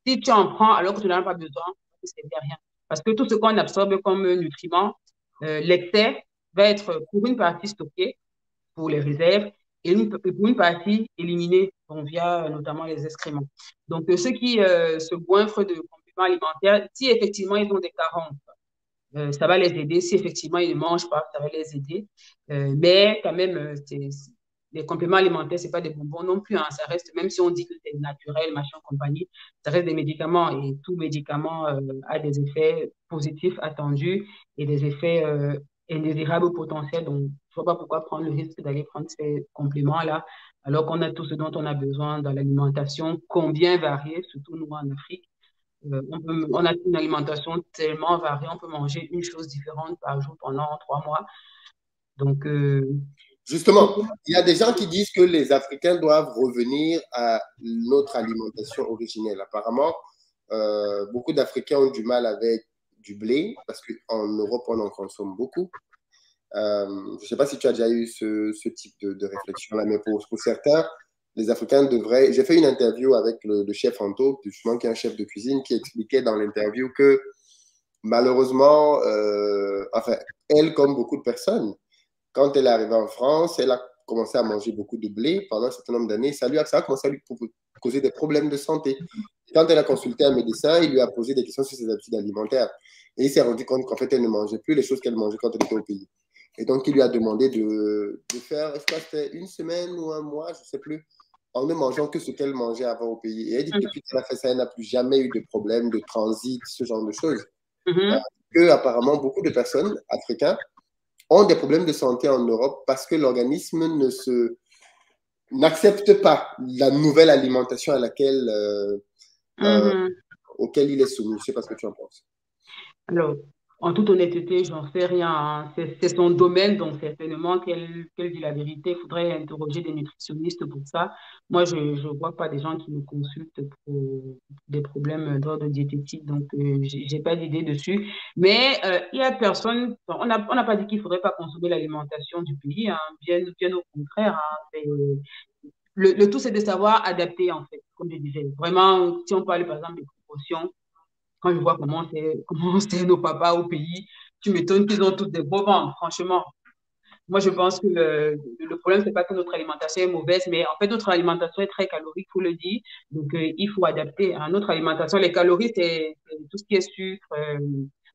si tu en prends alors que tu n'en as pas besoin, ne rien. Parce que tout ce qu'on absorbe comme nutriments, euh, l'excès va être pour une partie stocké pour les réserves et pour une partie éliminée via notamment les excréments. Donc, ceux qui euh, se goinfrent de compléments alimentaires, si effectivement ils ont des carences, euh, ça va les aider. Si effectivement ils ne mangent pas, ça va les aider. mais quand même, c'est les compléments alimentaires, ce n'est pas des bonbons non plus. Hein. Ça reste, même si on dit que c'est naturel, machin, compagnie, ça reste des médicaments et tout médicament euh, a des effets positifs attendus et des effets euh, indésirables potentiels. Donc, je ne vois pas pourquoi prendre le risque d'aller prendre ces compléments-là alors qu'on a tout ce dont on a besoin dans l'alimentation, combien variée, surtout nous en Afrique. Euh, on, on, a une alimentation tellement variée, on peut manger une chose différente par jour pendant trois mois. Donc, Justement, il y a des gens qui disent que les Africains doivent revenir à notre alimentation originelle. Apparemment, euh, beaucoup d'Africains ont du mal avec du blé parce qu'en Europe, on en consomme beaucoup. Euh, je ne sais pas si tu as déjà eu ce, type de, réflexion-là, mais pour, certains, les Africains devraient. J'ai fait une interview avec le, chef Anto, justement, qui est un chef de cuisine, qui expliquait dans l'interview que malheureusement, euh, enfin, elle, comme beaucoup de personnes, quand elle est arrivée en France, elle a commencé à manger beaucoup de blé pendant un certain nombre d'années. Ça, lui a, ça a commencé à lui causer des problèmes de santé. Quand elle a consulté un médecin, il lui a posé des questions sur ses habitudes alimentaires. Et il s'est rendu compte qu'en fait, elle ne mangeait plus les choses qu'elle mangeait quand elle était au pays. Et donc, il lui a demandé de, de faire, je crois une semaine ou un mois, je ne sais plus, en ne mangeant que ce qu'elle mangeait avant au pays. Et elle dit que depuis qu'elle a fait ça, elle n'a plus jamais eu de problème de transit, ce genre de choses. Mm que apparemment, beaucoup de personnes africaines ont des problèmes de santé en Europe parce que l'organisme ne se n'accepte pas la nouvelle alimentation à laquelle euh, euh, mhm. auquel il est soumis. Je ne sais pas ce que tu en penses. Alors, en toute honnêteté, j'en sais rien. Hein. C'est son domaine, donc certainement qu'elle dit la vérité. Il faudrait interroger des nutritionnistes pour ça. Moi, je ne vois pas des gens qui me consultent pour des problèmes d'ordre diététique, donc euh, j'ai pas d'idée dessus. Mais euh, il y a personne, on n'a pas dit qu'il ne faudrait pas consommer l'alimentation du pays, hein. bien, au contraire. Hein. Le, le, tout, c'est de savoir adapter, en fait, comme je disais. Vraiment, si on parle par exemple des proportions, quand je vois comment c'est [LAUGHS] comment nos papas au pays, tu m'étonnes qu'ils ont toutes des beaux ventres, franchement. Moi, je pense que le, le problème, c'est pas que notre alimentation est mauvaise, mais en fait, notre alimentation est très calorique, faut le dire. Donc, euh, il faut adapter à notre alimentation. Les calories, c'est tout ce qui est sucre, euh,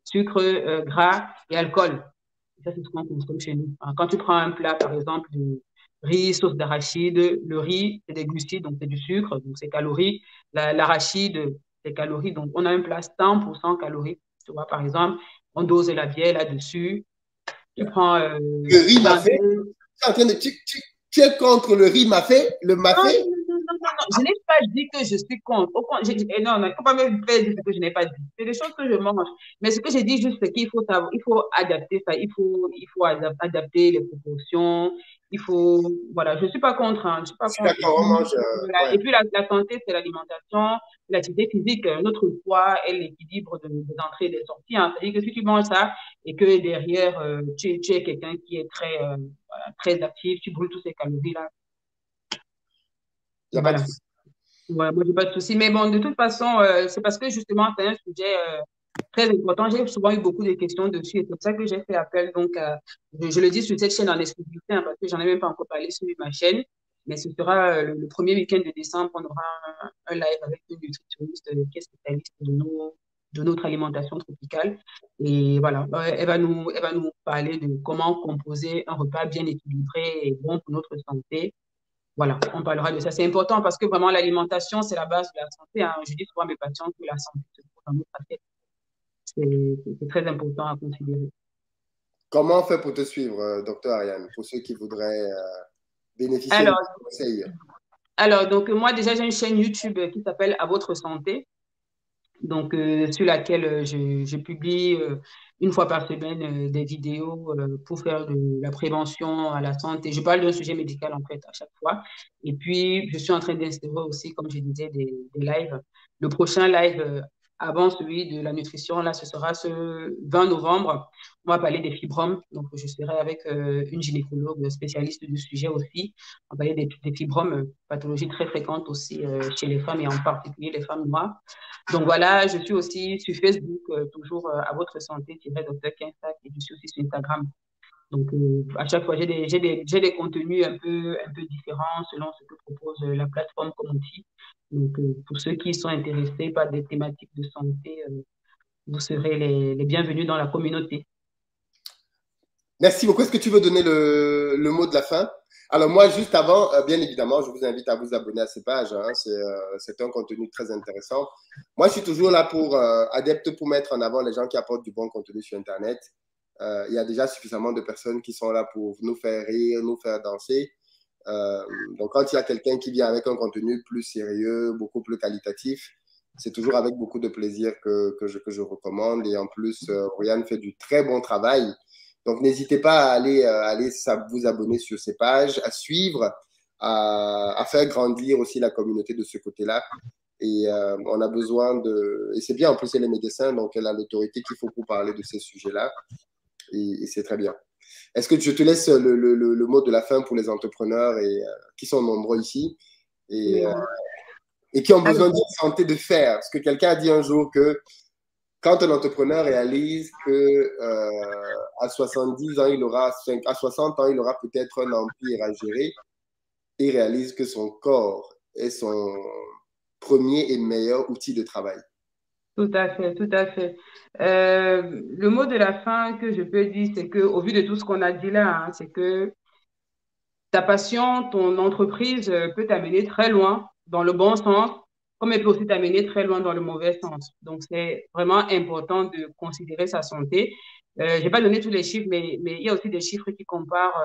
sucre, euh, gras et alcool. ça, c'est ce qu'on consomme chez nous. Quand tu prends un plat, par exemple, de riz, sauce d'arachide, le riz, c'est des glucides, donc c'est du sucre, donc c'est calorique. L'arachide, des calories. Donc, on a un plat 100% calories. Tu vois, par exemple, on dose la bière là-dessus. Tu prends. Euh, le riz mafé. Tu, tu, tu, es contre le riz mafé, le mafé? Je n'ai pas dit que je suis contre. Au eh non, non, il ne faut pas me faire dire ce que je n'ai pas dit. C'est des choses que je mange. Mais ce que j'ai dit juste, c'est qu'il faut, il faut adapter ça. Il faut, il faut adapter les proportions. Il faut, voilà, je ne suis pas contre. Hein. Je suis pas contre. Euh, et puis la, la santé, c'est l'alimentation, l'activité physique. Notre poids et l'équilibre des entrées et des sorties. Hein. C'est-à-dire que si tu manges ça et que derrière, euh, tu, tu, es quelqu'un qui est très, euh, très actif, tu brûles tous ces calories-là, il n'y a pas de souci. Ouais, moi, j'ai pas de souci. Mais bon, de toute façon, euh, c'est parce que justement, c'est un sujet euh, très important. J'ai souvent eu beaucoup de questions dessus et c'est pour ça que j'ai fait appel. Donc, euh, je, le dis sur cette chaîne en exclusivité hein, parce que j'en ai même pas encore parlé sur ma chaîne. Mais ce sera le, premier week-end de décembre, on aura un, live avec une nutritionniste qui est spécialiste de, notre alimentation tropicale. Et voilà, elle va, nous, elle va nous parler de comment composer un repas bien équilibré et bon pour notre santé voilà, on parlera de ça. C'est important parce que vraiment, l'alimentation, c'est la base de la santé. Hein. Je dis souvent à mes patients que la santé se trouve dans notre assiette. C'est très important à considérer. Comment on fait pour te suivre, euh, docteur Ariane, pour ceux qui voudraient euh, bénéficier alors, de conseils Alors, donc, moi, déjà, j'ai une chaîne YouTube qui s'appelle À votre santé, donc, euh, sur laquelle je, je publie une fois par semaine euh, des vidéos euh, pour faire de la prévention à la santé. Je parle d'un sujet médical en fait à chaque fois. Et puis, je suis en train d'instaurer aussi, comme je disais, des, lives. Le prochain live euh, avant celui de la nutrition. Là, ce sera ce 20 novembre. On va parler des fibromes. Donc, je serai avec euh, une gynécologue spécialiste du sujet aussi. On va parler des, fibromes, pathologie très fréquente aussi euh, chez les femmes et en particulier les femmes noires. Donc, voilà, je suis aussi sur Facebook, euh, toujours à votre santé, Dr. Kinsack, et je suis aussi sur Instagram. Donc, à chaque fois, j'ai des, des, des, contenus un peu, un peu différents selon ce que propose la plateforme comme. Donc, euh, pour ceux qui sont intéressés par des thématiques de santé, euh, vous serez les, les, bienvenus dans la communauté. Merci beaucoup. Est-ce que tu veux donner le, le, mot de la fin? Alors moi, juste avant, euh, bien évidemment, je vous invite à vous abonner à ces pages. Hein. C'est un contenu très intéressant. Moi, je suis toujours là pour adepte pour mettre en avant les gens qui apportent du bon contenu sur Internet. Il y a déjà suffisamment de personnes qui sont là pour nous faire rire, nous faire danser. Euh, donc, quand il y a quelqu'un qui vient avec un contenu plus sérieux, beaucoup plus qualitatif, c'est toujours avec beaucoup de plaisir que, que, je, que je, recommande. Et en plus, euh, Ryan fait du très bon travail. Donc, n'hésitez pas à aller, euh, aller vous abonner sur ses pages, à suivre, à faire grandir aussi la communauté de ce côté-là. Et on a besoin de. Et c'est bien, en plus, elle est médecin, donc elle a l'autorité qu'il faut pour parler de ces sujets-là. Et c'est très bien. Est-ce que je te laisse le, le, le, mot de la fin pour les entrepreneurs et, euh, qui sont nombreux ici et, euh, et qui ont besoin de santé de faire Parce que quelqu'un a dit un jour que quand un entrepreneur réalise que euh, à 70 ans, il aura à 60 ans, il aura peut-être un empire à gérer, il réalise que son corps est son premier et meilleur outil de travail. Tout à fait, tout à fait. Euh, le mot de la fin que je peux dire, c'est que, au vu de tout ce qu'on a dit là, hein, c'est que ta passion, ton entreprise euh, peut t'amener très loin dans le bon sens, comme elle peut aussi t'amener très loin dans le mauvais sens. Donc, c'est vraiment important de considérer sa santé. Euh, je n'ai pas donné tous les chiffres, mais, mais il y a aussi des chiffres qui comparent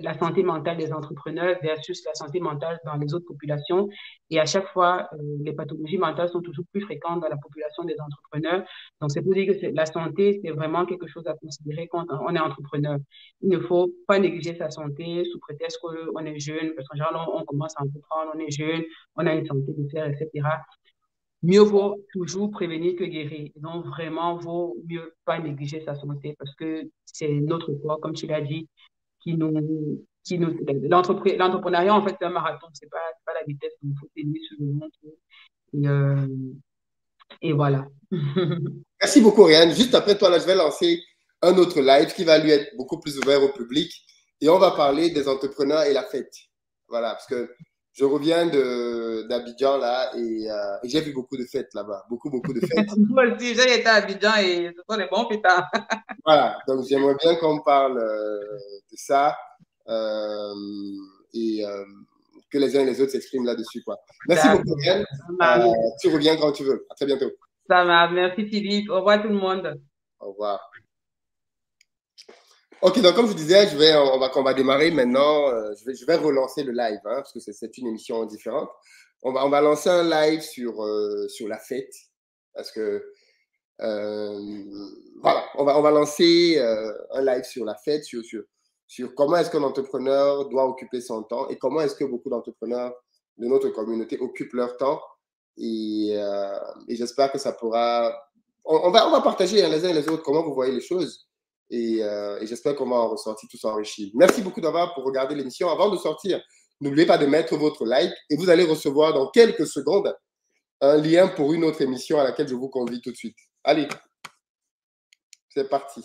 la santé mentale des entrepreneurs versus la santé mentale dans les autres populations. Et à chaque fois, euh, les pathologies mentales sont toujours plus fréquentes dans la population des entrepreneurs. Donc, c'est pour dire que la santé, c'est vraiment quelque chose à considérer quand on est entrepreneur. Il ne faut pas négliger sa santé sous prétexte qu'on est jeune, parce qu'en général, on, commence à entreprendre, on est jeune, on a une santé de fer, etc. Mieux vaut toujours prévenir que guérir. Donc, vraiment, vaut mieux pas négliger sa santé parce que c'est notre corps, comme tu l'as dit, qui nous, l'entrepreneuriat, en fait, c'est un marathon, c'est pas, pas la vitesse qu'il faut tenir sur le monde. Et, euh, et voilà. [LAUGHS] Merci beaucoup, Ryan. Juste après toi, là, je vais lancer un autre live qui va lui être beaucoup plus ouvert au public. Et on va parler des entrepreneurs et la fête. Voilà, parce que je reviens d'Abidjan là et, euh, et j'ai vu beaucoup de fêtes là-bas, beaucoup, beaucoup de [LAUGHS] fêtes. Moi aussi, j'ai été à Abidjan et ce sont des bons putain. [LAUGHS] voilà, donc j'aimerais bien qu'on parle euh, de ça euh, et que les uns et les autres s'expriment là-dessus. Quoi. Merci beaucoup, Yann. Tu reviens quand tu veux. À très bientôt. Ça va, merci Philippe. Au revoir tout le monde. Au revoir. Ok, donc comme je disais, on, va, on démarrer maintenant. Euh, je, vais, relancer le live hein, parce que c'est une émission différente. On va, lancer un live sur, euh, la fête parce que euh, voilà, on va, lancer un live sur la fête, sur, comment est-ce qu'un entrepreneur doit occuper son temps et comment est-ce que beaucoup d'entrepreneurs de notre communauté occupent leur temps. Et, et j'espère que ça pourra. On, va, partager les uns et les autres comment vous voyez les choses. Euh, et, j'espère qu'on va en ressortir tous enrichis. Merci beaucoup d'avoir pour regarder l'émission. Avant de sortir, n'oubliez pas de mettre votre like et vous allez recevoir dans quelques secondes un lien pour une autre émission à laquelle je vous convie tout de suite. Allez, c'est parti.